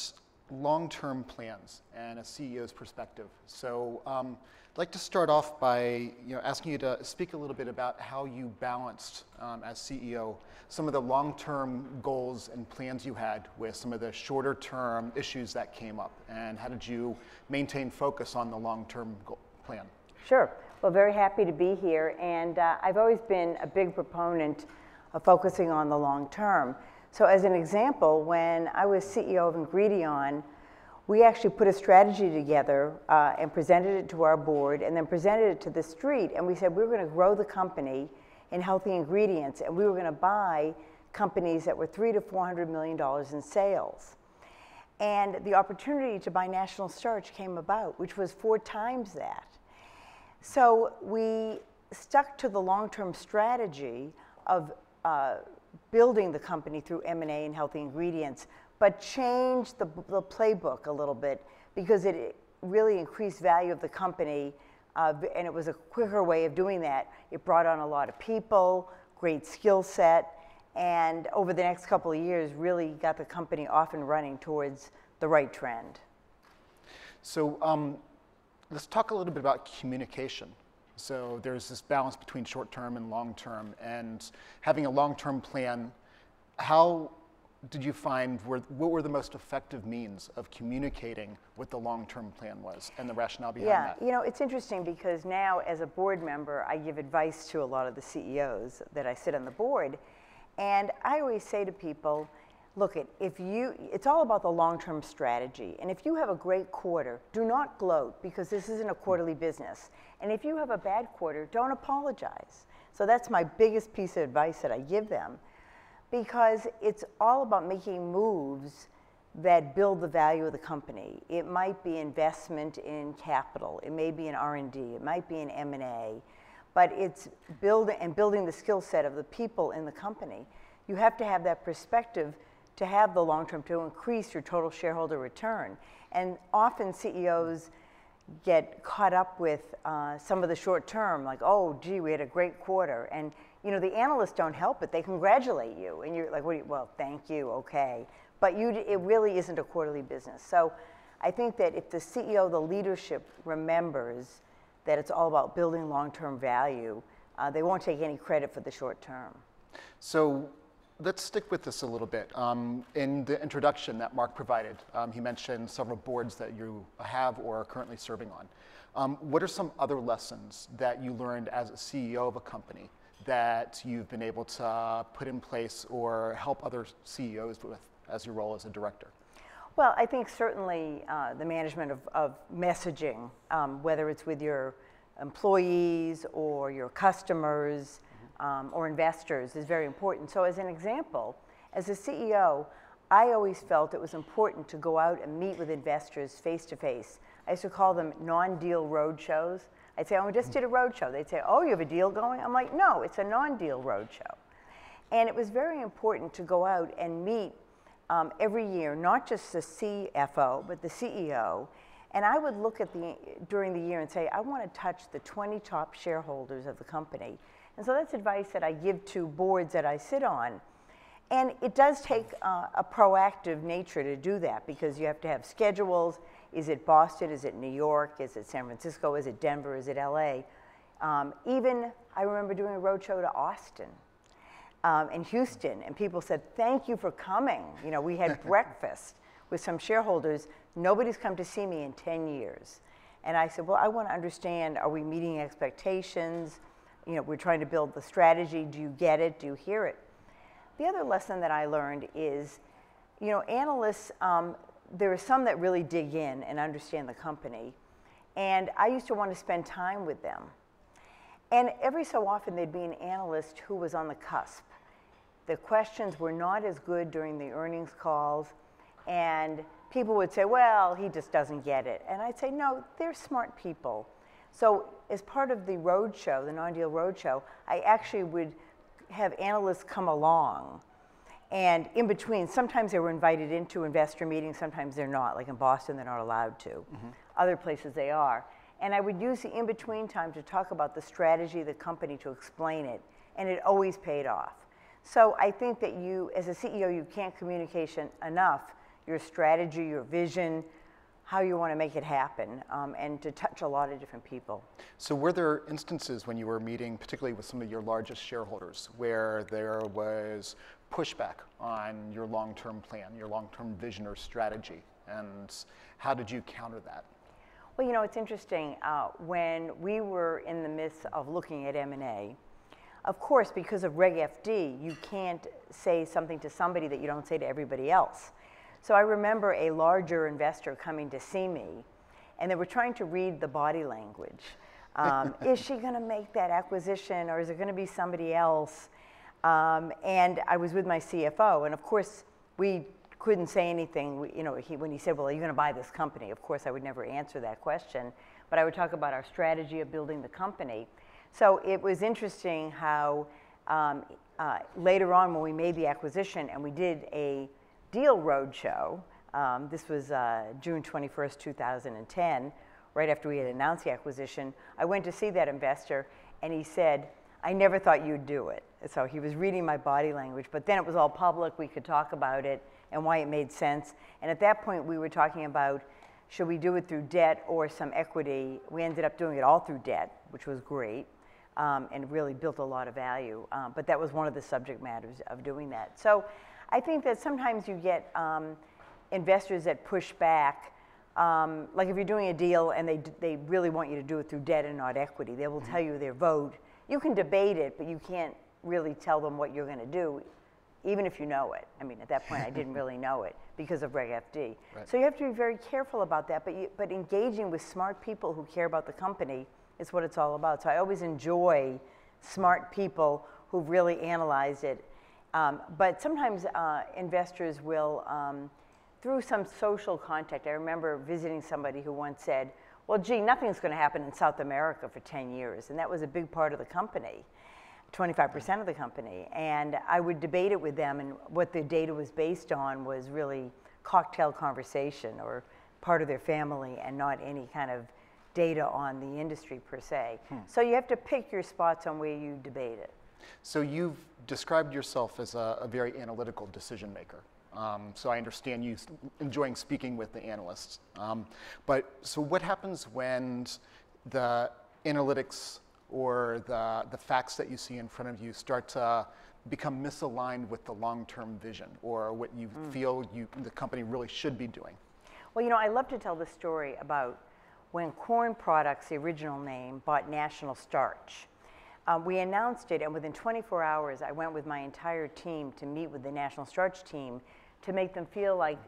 long-term plans and a CEO's perspective. So um, I'd like to start off by you know, asking you to speak a little bit about how you balanced um, as CEO some of the long-term goals and plans you had with some of the shorter-term issues that came up, and how did you maintain focus on the long-term goal, plan? Sure. Well, very happy to be here. And uh, I've always been a big proponent of focusing on the long term. So, as an example, when I was CEO of Ingredion, we actually put a strategy together uh, and presented it to our board and then presented it to the street. And we said we were going to grow the company in healthy ingredients and we were going to buy companies that were three to four hundred million dollars in sales. And the opportunity to buy National Starch came about, which was four times that. So we stuck to the long-term strategy of uh, building the company through M&A and healthy ingredients, but changed the, the playbook a little bit because it really increased value of the company, uh, and it was a quicker way of doing that. It brought on a lot of people, great skill set, and over the next couple of years, really got the company off and running towards the right trend. So um, let's talk a little bit about communication. So there's this balance between short term and long term, and having a long term plan. How did you find were, what were the most effective means of communicating what the long term plan was and the rationale behind yeah, that? you know, it's interesting because now as a board member, I give advice to a lot of the CEOs that I sit on the board. And I always say to people, look if you it's all about the long-term strategy. And if you have a great quarter do not gloat because this isn't a quarterly business. And if you have a bad quarter don't apologize. So that's my biggest piece of advice that i give them because it's all about making moves that build the value of the company. It might be investment in capital. It may be in r&d it might be in m&a but it's building and building the skill set of the people in the company. You have to have that perspective to have the long term to increase your total shareholder return. And often CEOs get caught up with uh, some of the short term, like, oh, gee, we had a great quarter. And, you know, the analysts don't help it. They congratulate you. And you're like, you, well, thank you, okay. But you, it really isn't a quarterly business. So I think that if the CEO, the leadership remembers that it's all about building long term value, uh, they won't take any credit for the short term. So let's stick with this a little bit. Um, in the introduction that Mark provided, um, he mentioned several boards that you have or are currently serving on. Um, what are some other lessons that you learned as a CEO of a company that you've been able to put in place or help other CEOs with as your role as a director? Well, I think certainly uh, the management of, of messaging, um, whether it's with your employees or your customers, um, or investors is very important. So, as an example, as a CEO, I always felt it was important to go out and meet with investors face to face. I used to call them non deal roadshows. I'd say, Oh, I just did a roadshow. They'd say, Oh, you have a deal going? I'm like, No, it's a non deal roadshow. And it was very important to go out and meet um, every year, not just the CFO, but the CEO. And I would look at the during the year and say, I want to touch the 20 top shareholders of the company and so that's advice that I give to boards that I sit on. And it does take uh, a proactive nature to do that because you have to have schedules. Is it Boston? Is it New York? Is it San Francisco? Is it Denver? Is it LA? Um, even I remember doing a roadshow to Austin um, and Houston, and people said, Thank you for coming. You know, we had breakfast with some shareholders. Nobody's come to see me in 10 years. And I said, Well, I want to understand are we meeting expectations? You know, we're trying to build the strategy. Do you get it? Do you hear it? The other lesson that I learned is, you know, analysts, um, there are some that really dig in and understand the company. And I used to want to spend time with them. And every so often there'd be an analyst who was on the cusp. The questions were not as good during the earnings calls, and people would say, well, he just doesn't get it. And I'd say, no, they're smart people. So as part of the roadshow, the non-deal roadshow, I actually would have analysts come along. And in between, sometimes they were invited into investor meetings, sometimes they're not. Like in Boston, they're not allowed to. Mm-hmm. Other places they are. And I would use the in between time to talk about the strategy of the company to explain it. And it always paid off. So I think that you, as a CEO, you can't communicate enough. your strategy, your vision, how you want to make it happen, um, and to touch a lot of different people. So were there instances when you were meeting, particularly with some of your largest shareholders, where there was pushback on your long-term plan, your long-term vision or strategy? And how did you counter that? Well, you know, it's interesting. Uh, when we were in the midst of looking at M&A, of course, because of Reg FD, you can't say something to somebody that you don't say to everybody else. So I remember a larger investor coming to see me, and they were trying to read the body language. Um, is she going to make that acquisition, or is it going to be somebody else? Um, and I was with my CFO, and of course, we couldn't say anything. We, you know, he, when he said, "Well, are you going to buy this company?" Of course, I would never answer that question, but I would talk about our strategy of building the company. So it was interesting how um, uh, later on, when we made the acquisition and we did a deal roadshow. Um, this was uh, June 21st, 2010, right after we had announced the acquisition. I went to see that investor, and he said, I never thought you'd do it. So he was reading my body language, but then it was all public. We could talk about it and why it made sense. And at that point, we were talking about should we do it through debt or some equity. We ended up doing it all through debt, which was great. Um, and really built a lot of value. Um, but that was one of the subject matters of doing that. So I think that sometimes you get um, investors that push back. Um, like if you're doing a deal and they, they really want you to do it through debt and not equity, they will tell you their vote. You can debate it, but you can't really tell them what you're going to do, even if you know it. I mean, at that point, I didn't really know it because of Reg FD. Right. So you have to be very careful about that. But, you, but engaging with smart people who care about the company is what it's all about. So I always enjoy smart people who've really analyzed it um, but sometimes uh, investors will, um, through some social contact, I remember visiting somebody who once said, well, gee, nothing's going to happen in South America for 10 years. And that was a big part of the company, 25% of the company. And I would debate it with them, and what the data was based on was really cocktail conversation or part of their family and not any kind of data on the industry per se. Hmm. So you have to pick your spots on where you debate it. So you've described yourself as a, a very analytical decision maker. Um, so I understand you enjoying speaking with the analysts. Um, but so what happens when the analytics or the, the facts that you see in front of you start to become misaligned with the long-term vision or what you mm. feel you, the company really should be doing? Well, you know, I love to tell the story about when Corn Products, the original name, bought National Starch. Um, we announced it, and within 24 hours, I went with my entire team to meet with the National Starch team to make them feel like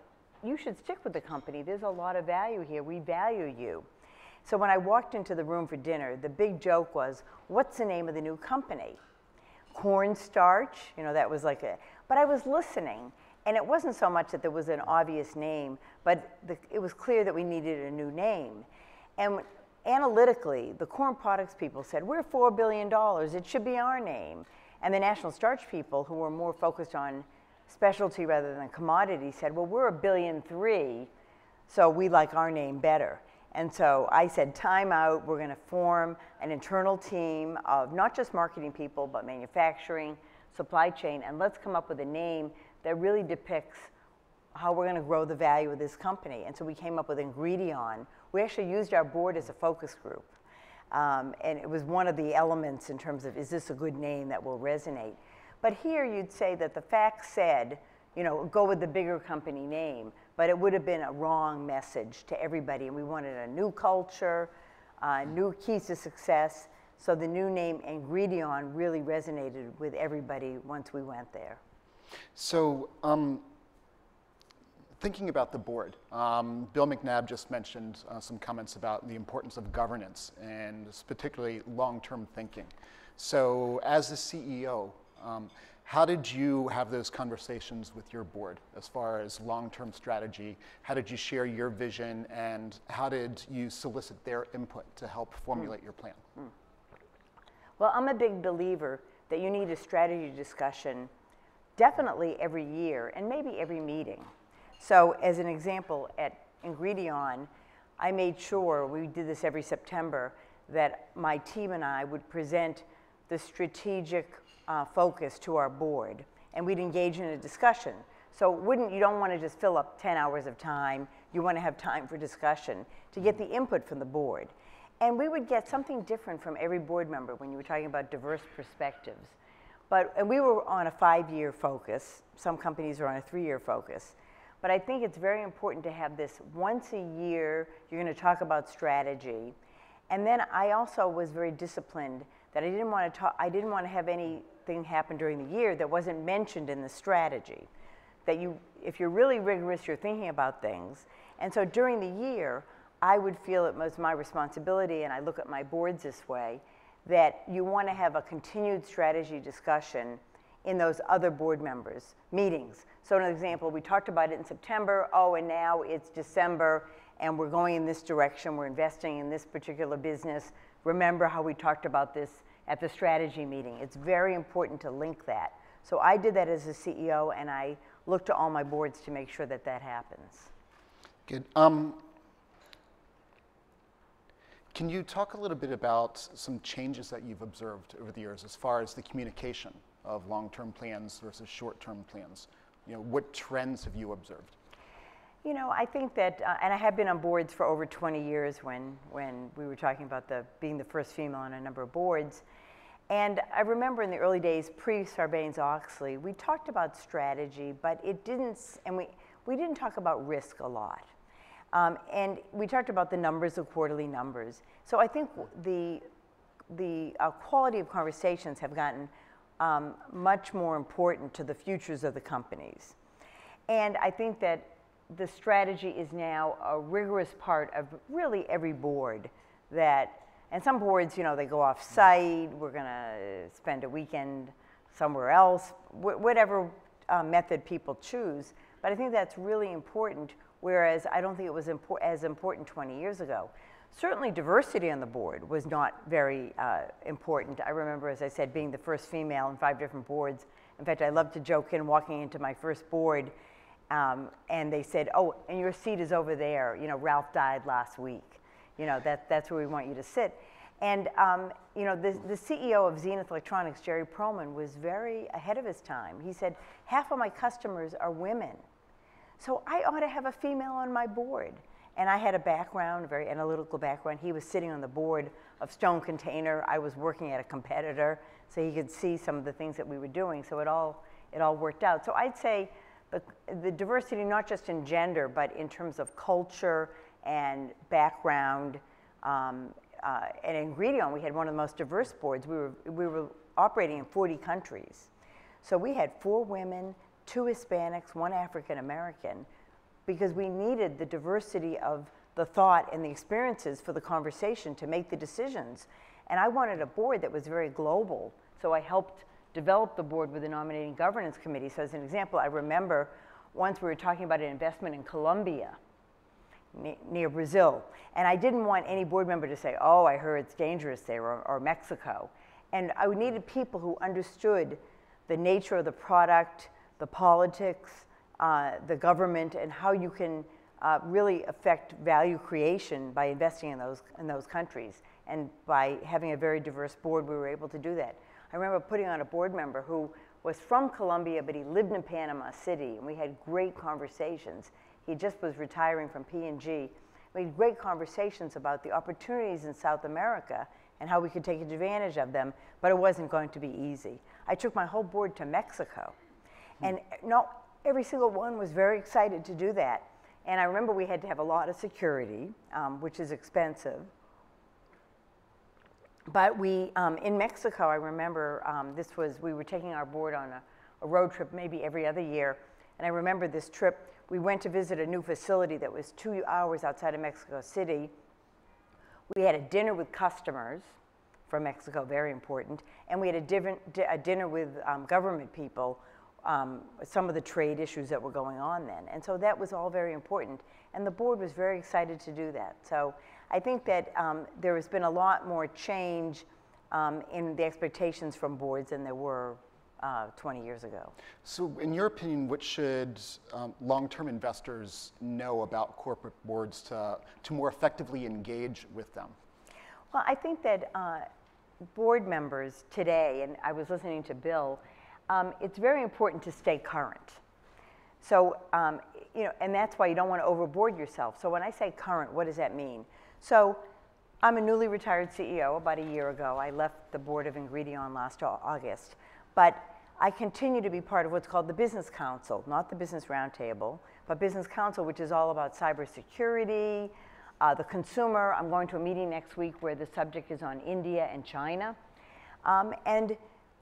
you should stick with the company. There's a lot of value here. We value you. So when I walked into the room for dinner, the big joke was, what's the name of the new company? Cornstarch, you know, that was like a, but I was listening. And it wasn't so much that there was an obvious name, but the, it was clear that we needed a new name. And analytically, the corn products people said, we're $4 billion, it should be our name. And the national starch people, who were more focused on specialty rather than commodity, said, well, we're a billion three, so we like our name better. And so I said, time out, we're going to form an internal team of not just marketing people, but manufacturing, supply chain, and let's come up with a name that really depicts how we're going to grow the value of this company. And so we came up with Ingredion, we actually used our board as a focus group. Um, and it was one of the elements in terms of is this a good name that will resonate. But here you'd say that the facts said, you know, go with the bigger company name, but it would have been a wrong message to everybody. And we wanted a new culture, uh, new keys to success. So the new name Ingredion really resonated with everybody once we went there. So um, thinking about the board, um, Bill McNabb just mentioned uh, some comments about the importance of governance and particularly long-term thinking. So as the CEO, um, how did you have those conversations with your board as far as long-term strategy? How did you share your vision and how did you solicit their input to help formulate mm. your plan? Mm. Well, I'm a big believer that you need a strategy discussion definitely every year and maybe every meeting. So as an example, at Ingredion, I made sure, we did this every September, that my team and I would present the strategic uh, focus to our board, and we'd engage in a discussion. So wouldn't, you don't want to just fill up 10 hours of time. You want to have time for discussion to get the input from the board. And we would get something different from every board member when you were talking about diverse perspectives. But, and we were on a five-year focus. Some companies are on a three-year focus. But I think it's very important to have this once a year, you're going to talk about strategy. And then I also was very disciplined that I didn't want to talk, I didn't want to have anything happen during the year that wasn't mentioned in the strategy. That you, if you're really rigorous, you're thinking about things. And so during the year, I would feel it was my responsibility, and I look at my boards this way, that you want to have a continued strategy discussion in those other board members' meetings. So an example, we talked about it in September, oh, and now it's December, and we're going in this direction, we're investing in this particular business. Remember how we talked about this at the strategy meeting. It's very important to link that. So I did that as a CEO, and I look to all my boards to make sure that that happens. Good. Um, can you talk a little bit about some changes that you've observed over the years as far as the communication of long-term plans versus short-term plans? You know, what trends have you observed? You know, I think that, uh, and I have been on boards for over 20 years when, when we were talking about the, being the first female on a number of boards. And I remember in the early days, pre Sarbanes-Oxley, we talked about strategy, but it didn't, and we, we didn't talk about risk a lot. Um, and we talked about the numbers of quarterly numbers. So I think the, the uh, quality of conversations have gotten um, much more important to the futures of the companies. And I think that the strategy is now a rigorous part of really every board that, and some boards, you know, they go off site, we're going to spend a weekend somewhere else, wh whatever uh, method people choose. But I think that's really important whereas I don't think it was as important 20 years ago. Certainly diversity on the board was not very uh, important. I remember, as I said, being the first female in five different boards. In fact, I love to joke in walking into my first board um, and they said, oh, and your seat is over there. You know, Ralph died last week. You know, that, that's where we want you to sit. And, um, you know, the, the CEO of Zenith Electronics, Jerry Pearlman, was very ahead of his time. He said, half of my customers are women. So I ought to have a female on my board. And I had a background, a very analytical background. He was sitting on the board of Stone Container. I was working at a competitor, so he could see some of the things that we were doing. So it all, it all worked out. So I'd say the, the diversity, not just in gender, but in terms of culture and background um, uh, and Ingredion, we had one of the most diverse boards. We were, we were operating in 40 countries. So we had four women, two Hispanics, one African American, because we needed the diversity of the thought and the experiences for the conversation to make the decisions. And I wanted a board that was very global, so I helped develop the board with the nominating governance committee. So as an example, I remember once we were talking about an investment in Colombia, near Brazil, and I didn't want any board member to say, oh, I heard it's dangerous there, or, or Mexico. And I needed people who understood the nature of the product, the politics, uh, the government, and how you can uh, really affect value creation by investing in those, in those countries. And by having a very diverse board, we were able to do that. I remember putting on a board member who was from Colombia, but he lived in Panama City, and we had great conversations. He just was retiring from P&G. We had great conversations about the opportunities in South America and how we could take advantage of them, but it wasn't going to be easy. I took my whole board to Mexico and not every single one was very excited to do that. And I remember we had to have a lot of security, um, which is expensive. But we, um, in Mexico, I remember um, this was, we were taking our board on a, a road trip maybe every other year. And I remember this trip, we went to visit a new facility that was two hours outside of Mexico City. We had a dinner with customers from Mexico, very important. And we had a, different, a dinner with um, government people um, some of the trade issues that were going on then. And so that was all very important. And the board was very excited to do that. So I think that um, there has been a lot more change um, in the expectations from boards than there were uh, 20 years ago. So, in your opinion, what should um, long term investors know about corporate boards to, to more effectively engage with them? Well, I think that uh, board members today, and I was listening to Bill, um, it's very important to stay current. So, um, you know, and that's why you don't want to overboard yourself. So when I say current, what does that mean? So I'm a newly retired CEO about a year ago. I left the board of Ingredion last August. But I continue to be part of what's called the Business Council, not the Business Roundtable, but Business Council, which is all about cybersecurity, uh, the consumer. I'm going to a meeting next week where the subject is on India and China. Um, and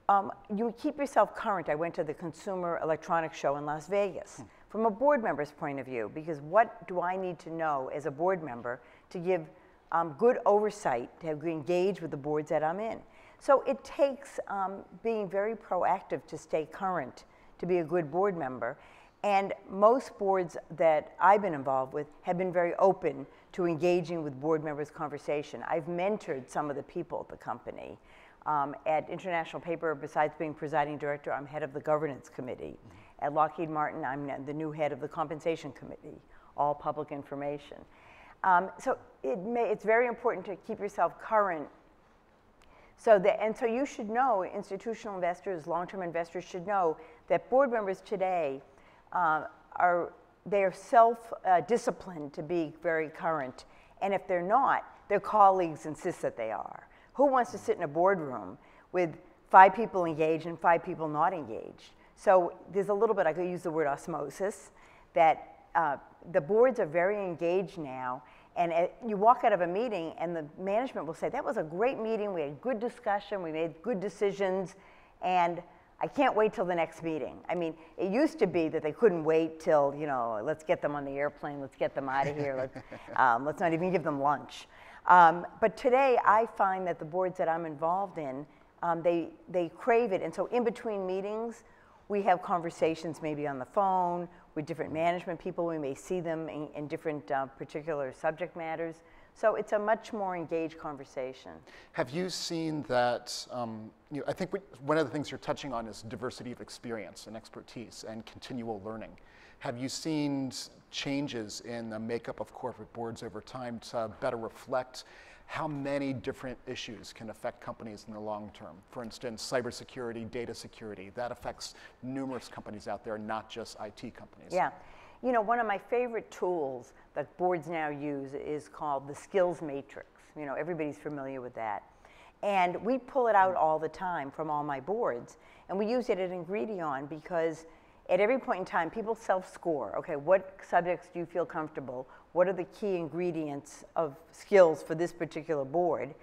um, you keep yourself current. I went to the Consumer Electronics Show in Las Vegas from a board member's point of view, because what do I need to know as a board member to give um, good oversight, to engage with the boards that I'm in? So it takes um, being very proactive to stay current, to be a good board member. And most boards that I've been involved with have been very open to engaging with board members' conversation. I've mentored some of the people at the company. Um, at International Paper, besides being presiding director, I'm head of the governance committee. At Lockheed Martin, I'm the new head of the compensation committee, all public information. Um, so it may, it's very important to keep yourself current so that, and so you should know, institutional investors, long-term investors should know that board members today uh, are, they are self-disciplined to be very current. And if they're not, their colleagues insist that they are. Who wants to sit in a boardroom with five people engaged and five people not engaged? So there's a little bit, I could use the word osmosis, that uh, the boards are very engaged now and uh, you walk out of a meeting and the management will say, that was a great meeting, we had good discussion, we made good decisions, and I can't wait till the next meeting. I mean, it used to be that they couldn't wait till, you know, let's get them on the airplane, let's get them out of here, let's, um, let's not even give them lunch. Um, but today, I find that the boards that I'm involved in, um, they, they crave it. And so in between meetings, we have conversations maybe on the phone with different management people. We may see them in, in different uh, particular subject matters. So it's a much more engaged conversation. Have you seen that? Um, you know, I think we, one of the things you're touching on is diversity of experience and expertise and continual learning. Have you seen changes in the makeup of corporate boards over time to better reflect how many different issues can affect companies in the long term? For instance, cybersecurity, data security, that affects numerous companies out there, not just IT companies. Yeah. You know, one of my favorite tools that boards now use is called the skills matrix. You know, everybody's familiar with that. And we pull it out all the time from all my boards. And we use it at Ingredion because at every point in time, people self score. Okay, what subjects do you feel comfortable? What are the key ingredients of skills for this particular board?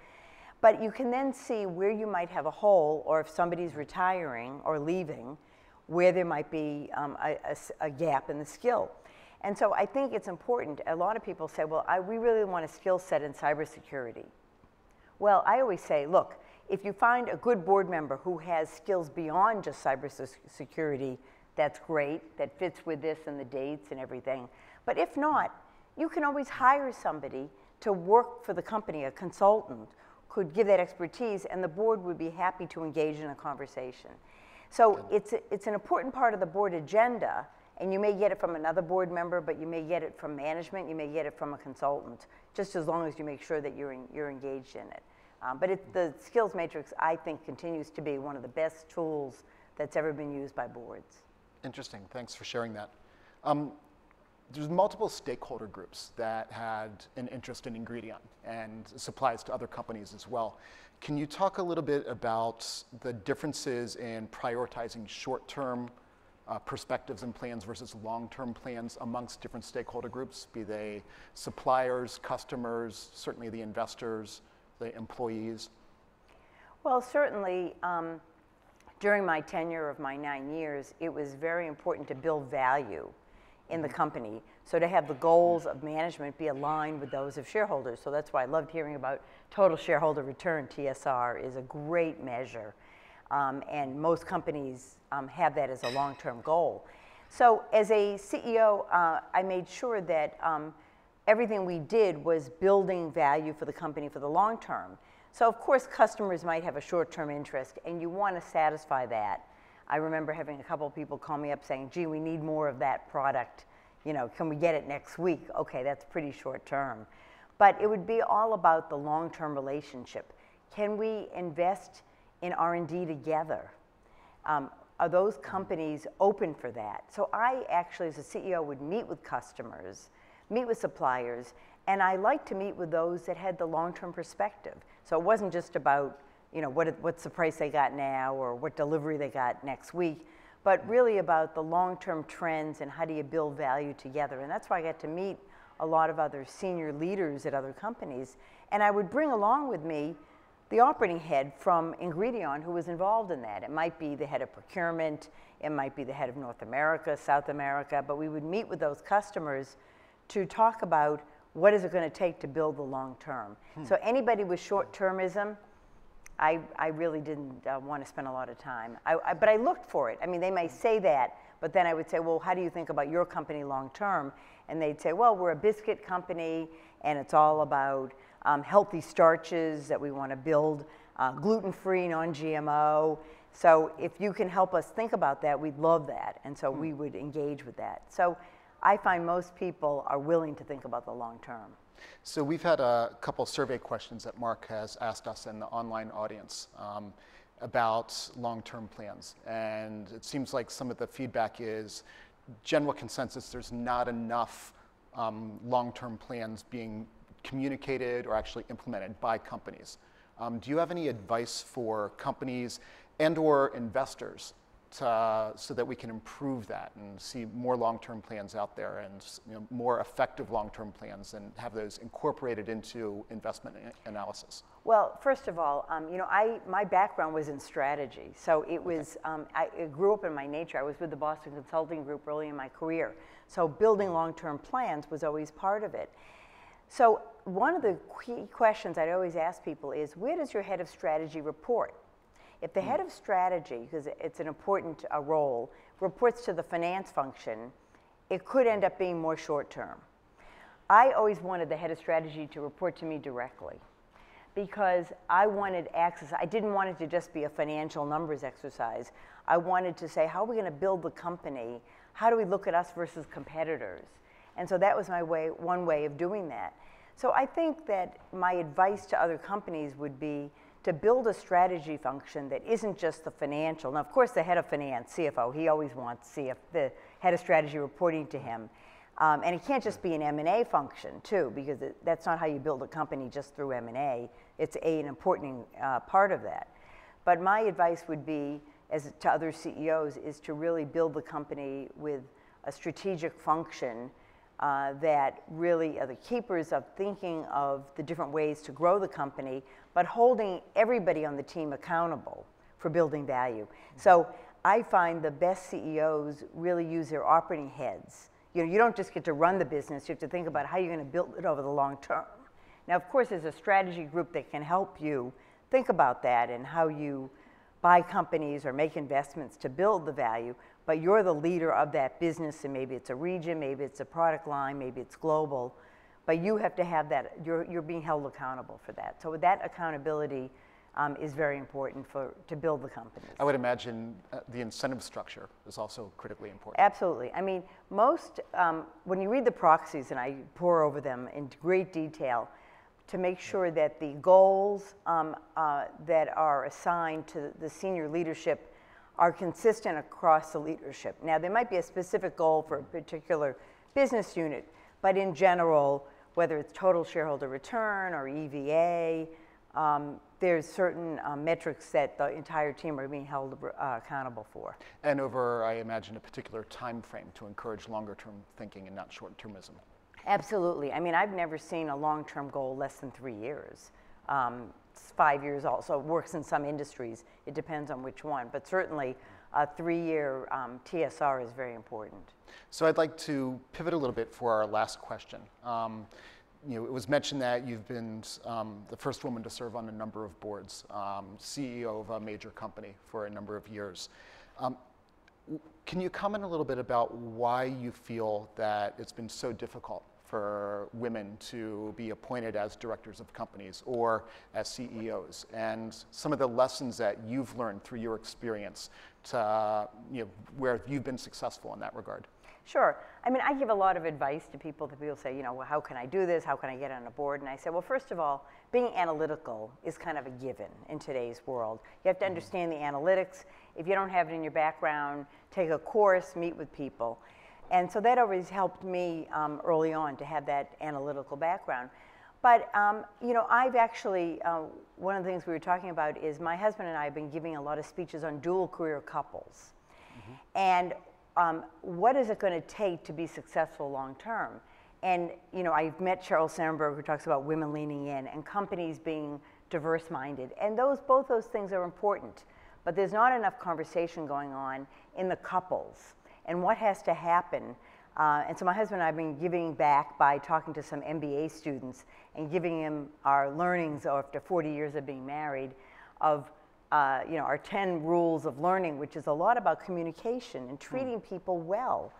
But you can then see where you might have a hole, or if somebody's retiring or leaving, where there might be um, a, a a gap in the skill. And so I think it's important. A lot of people say, well, I, we really want a skill set in cybersecurity. Well, I always say, look, if you find a good board member who has skills beyond just cybersecurity, that's great, that fits with this and the dates and everything. But if not, you can always hire somebody to work for the company, a consultant could give that expertise, and the board would be happy to engage in a conversation. So it's, a- it's an important part of the board agenda, and you may get it from another board member, but you may get it from management, you may get it from a consultant, just as long as you make sure that you're, en- you're engaged in it. Um, but it, the skills matrix, I think, continues to be one of the best tools that's ever been used by boards. Interesting. Thanks for sharing that. Um, there's multiple stakeholder groups that had an interest in Ingredion and supplies to other companies as well. Can you talk a little bit about the differences in prioritizing short-term uh, perspectives and plans versus long-term plans amongst different stakeholder groups, be they suppliers, customers, certainly the investors, the employees? Well, certainly, um, during my tenure of my nine years, it was very important to build value in the company. So to have the goals of management be aligned with those of shareholders. So that's why I loved hearing about total shareholder return, TSR, is a great measure. Um, and most companies um, have that as a long-term goal. So as a CEO, uh, I made sure that um, everything we did was building value for the company for the long term. So of course, customers might have a short-term interest, and you want to satisfy that. I remember having a couple of people call me up saying, "Gee, we need more of that product. You know, can we get it next week?" Okay, that's pretty short term. But it would be all about the long-term relationship. Can we invest in R&D together? Um, are those companies open for that? So I actually, as a CEO, would meet with customers, meet with suppliers, and I like to meet with those that had the long-term perspective. So it wasn't just about, you know, what, what's the price they got now or what delivery they got next week, but mm-hmm. really about the long-term trends and how do you build value together. And that's why I got to meet a lot of other senior leaders at other companies. And I would bring along with me the operating head from Ingredion who was involved in that. It might be the head of procurement, it might be the head of North America, South America, but we would meet with those customers to talk about what is it going to take to build the long term. So anybody with short termism, I, I really didn't uh, want to spend a lot of time. I, I, but I looked for it. I mean, they may say that, but then I would say, well, how do you think about your company long term? And they'd say, well, we're a biscuit company, and it's all about um, healthy starches that we want to build, uh, gluten free, non GMO. So if you can help us think about that, we'd love that. And so we would engage with that. So I find most people are willing to think about the long term. So we've had a couple survey questions that Mark has asked us in the online audience um, about long-term plans, and it seems like some of the feedback is general consensus. There's not enough um, long-term plans being communicated or actually implemented by companies. Um, do you have any advice for companies and/or investors to, so that we can improve that and see more long-term plans out there and you know, more effective long-term plans and have those incorporated into investment analysis? Well, first of all, um, you know, I, my background was in strategy. So it was, um, I it grew up in my nature. I was with the Boston Consulting Group early in my career. So building long-term plans was always part of it. So one of the key questions I'd always ask people is, where does your head of strategy report? If the head of strategy, because it's an important uh, role, reports to the finance function, it could end up being more short-term. I always wanted the head of strategy to report to me directly because I wanted access. I didn't want it to just be a financial numbers exercise. I wanted to say, how are we going to build the company? How do we look at us versus competitors? And so that was my way, one way of doing that. So I think that my advice to other companies would be to build a strategy function that isn't just the financial. Now, of course, the head of finance, CFO, he always wants CF, the head of strategy reporting to him. Um, and it can't just be an M&A function too, because it, that's not how you build a company just through M&A. It's a, an important uh, part of that. But my advice would be, as to other CEOs, is to really build the company with a strategic function uh, that really are the keepers of thinking of the different ways to grow the company, but holding everybody on the team accountable for building value. So I find the best CEOs really use their operating heads. You know, you don't just get to run the business, you have to think about how you're going to build it over the long term. Now, of course, there's a strategy group that can help you think about that and how you buy companies or make investments to build the value, but you're the leader of that business, and maybe it's a region, maybe it's a product line, maybe it's global, but you have to have that, you're, you're being held accountable for that. So that accountability um, is very important for, to build the company. I would imagine uh, the incentive structure is also critically important. Absolutely. I mean, most, um, when you read the proxies, and I pore over them in great detail, to make sure that the goals um, uh, that are assigned to the senior leadership are consistent across the leadership. Now, there might be a specific goal for a particular business unit, but in general, whether it's total shareholder return or EVA, um, there's certain um, metrics that the entire team are being held uh, accountable for. And over, I imagine, a particular time frame to encourage longer-term thinking and not short-termism. Absolutely. I mean, I've never seen a long-term goal less than three years. Um, five years also works in some industries. It depends on which one, but certainly a three-year um, TSR is very important. So I'd like to pivot a little bit for our last question. Um, you know, it was mentioned that you've been um, the first woman to serve on a number of boards, um, CEO of a major company for a number of years. Um, can you comment a little bit about why you feel that it's been so difficult for women to be appointed as directors of companies or as CEOs, and some of the lessons that you've learned through your experience to, you know, where you've been successful in that regard? Sure. I mean, I give a lot of advice to people that people say, you know, well, how can I do this? How can I get on a board? And I say, well, first of all, being analytical is kind of a given in today's world. You have to mm-hmm. understand the analytics. If you don't have it in your background, take a course, meet with people. And so that always helped me um, early on to have that analytical background. But, um, you know, I've actually, uh, one of the things we were talking about is my husband and I have been giving a lot of speeches on dual career couples. And um, what is it going to take to be successful long term? And you know, I've met Sheryl Sandberg, who talks about women leaning in and companies being diverse-minded, and those both those things are important. But there's not enough conversation going on in the couples and what has to happen. Uh, and so my husband and I have been giving back by talking to some MBA students and giving them our learnings after 40 years of being married of uh, you know, our 10 rules of learning, which is a lot about communication and treating people well.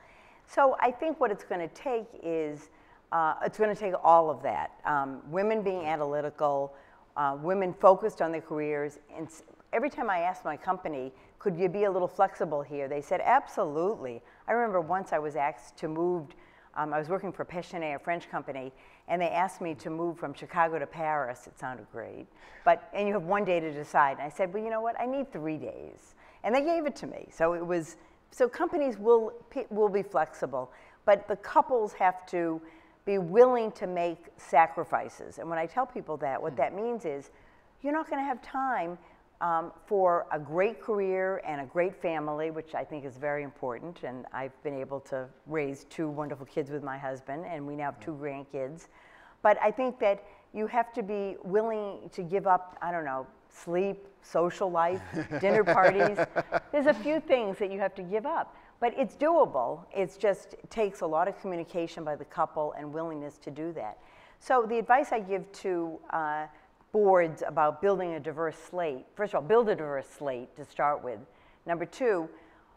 So I think what it's going to take is, uh, it's going to take all of that. Um, women being analytical, uh, women focused on their careers. And every time I ask my company, could you be a little flexible here? They said, absolutely. I remember once I was asked to move, um, I was working for Pechiney, a French company, and they asked me to move from Chicago to Paris. It sounded great. But, and you have one day to decide. And I said, well, you know what? I need three days. And they gave it to me. So it was, so companies will, will be flexible, but the couples have to be willing to make sacrifices. And when I tell people that, what that means is you're not going to have time um, for a great career and a great family, which I think is very important. And I've been able to raise two wonderful kids with my husband, and we now have two grandkids. But I think that you have to be willing to give up, I don't know, sleep, social life, dinner parties. There's a few things that you have to give up. But it's doable. It's just it takes a lot of communication by the couple and willingness to do that. So the advice I give to uh, boards about building a diverse slate, first of all, build a diverse slate to start with. Number two,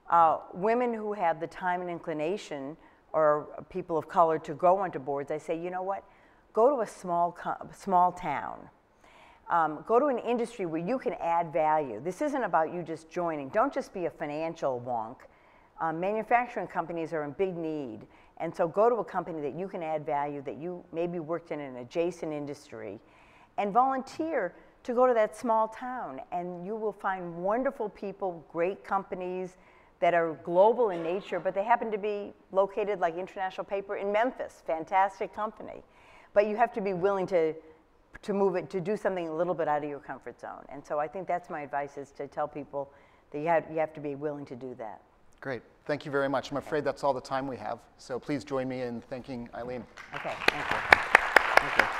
uh, women who have the time and inclination or people of color to go onto boards, I say, you know what? Go to a small, small town. Um, go to an industry where you can add value. This isn't about you just joining. Don't just be a financial wonk. Um, manufacturing companies are in big need. And so go to a company that you can add value, that you maybe worked in an adjacent industry, and volunteer to go to that small town. And you will find wonderful people, great companies that are global in nature, but they happen to be located like International Paper in Memphis, fantastic company. But you have to be willing to, to move it, to do something a little bit out of your comfort zone. And so I think that's my advice is to tell people that you have, you have to be willing to do that. Great. Thank you very much. I'm afraid that's all the time we have. So please join me in thanking Ilene. Okay, thank you. Thank you.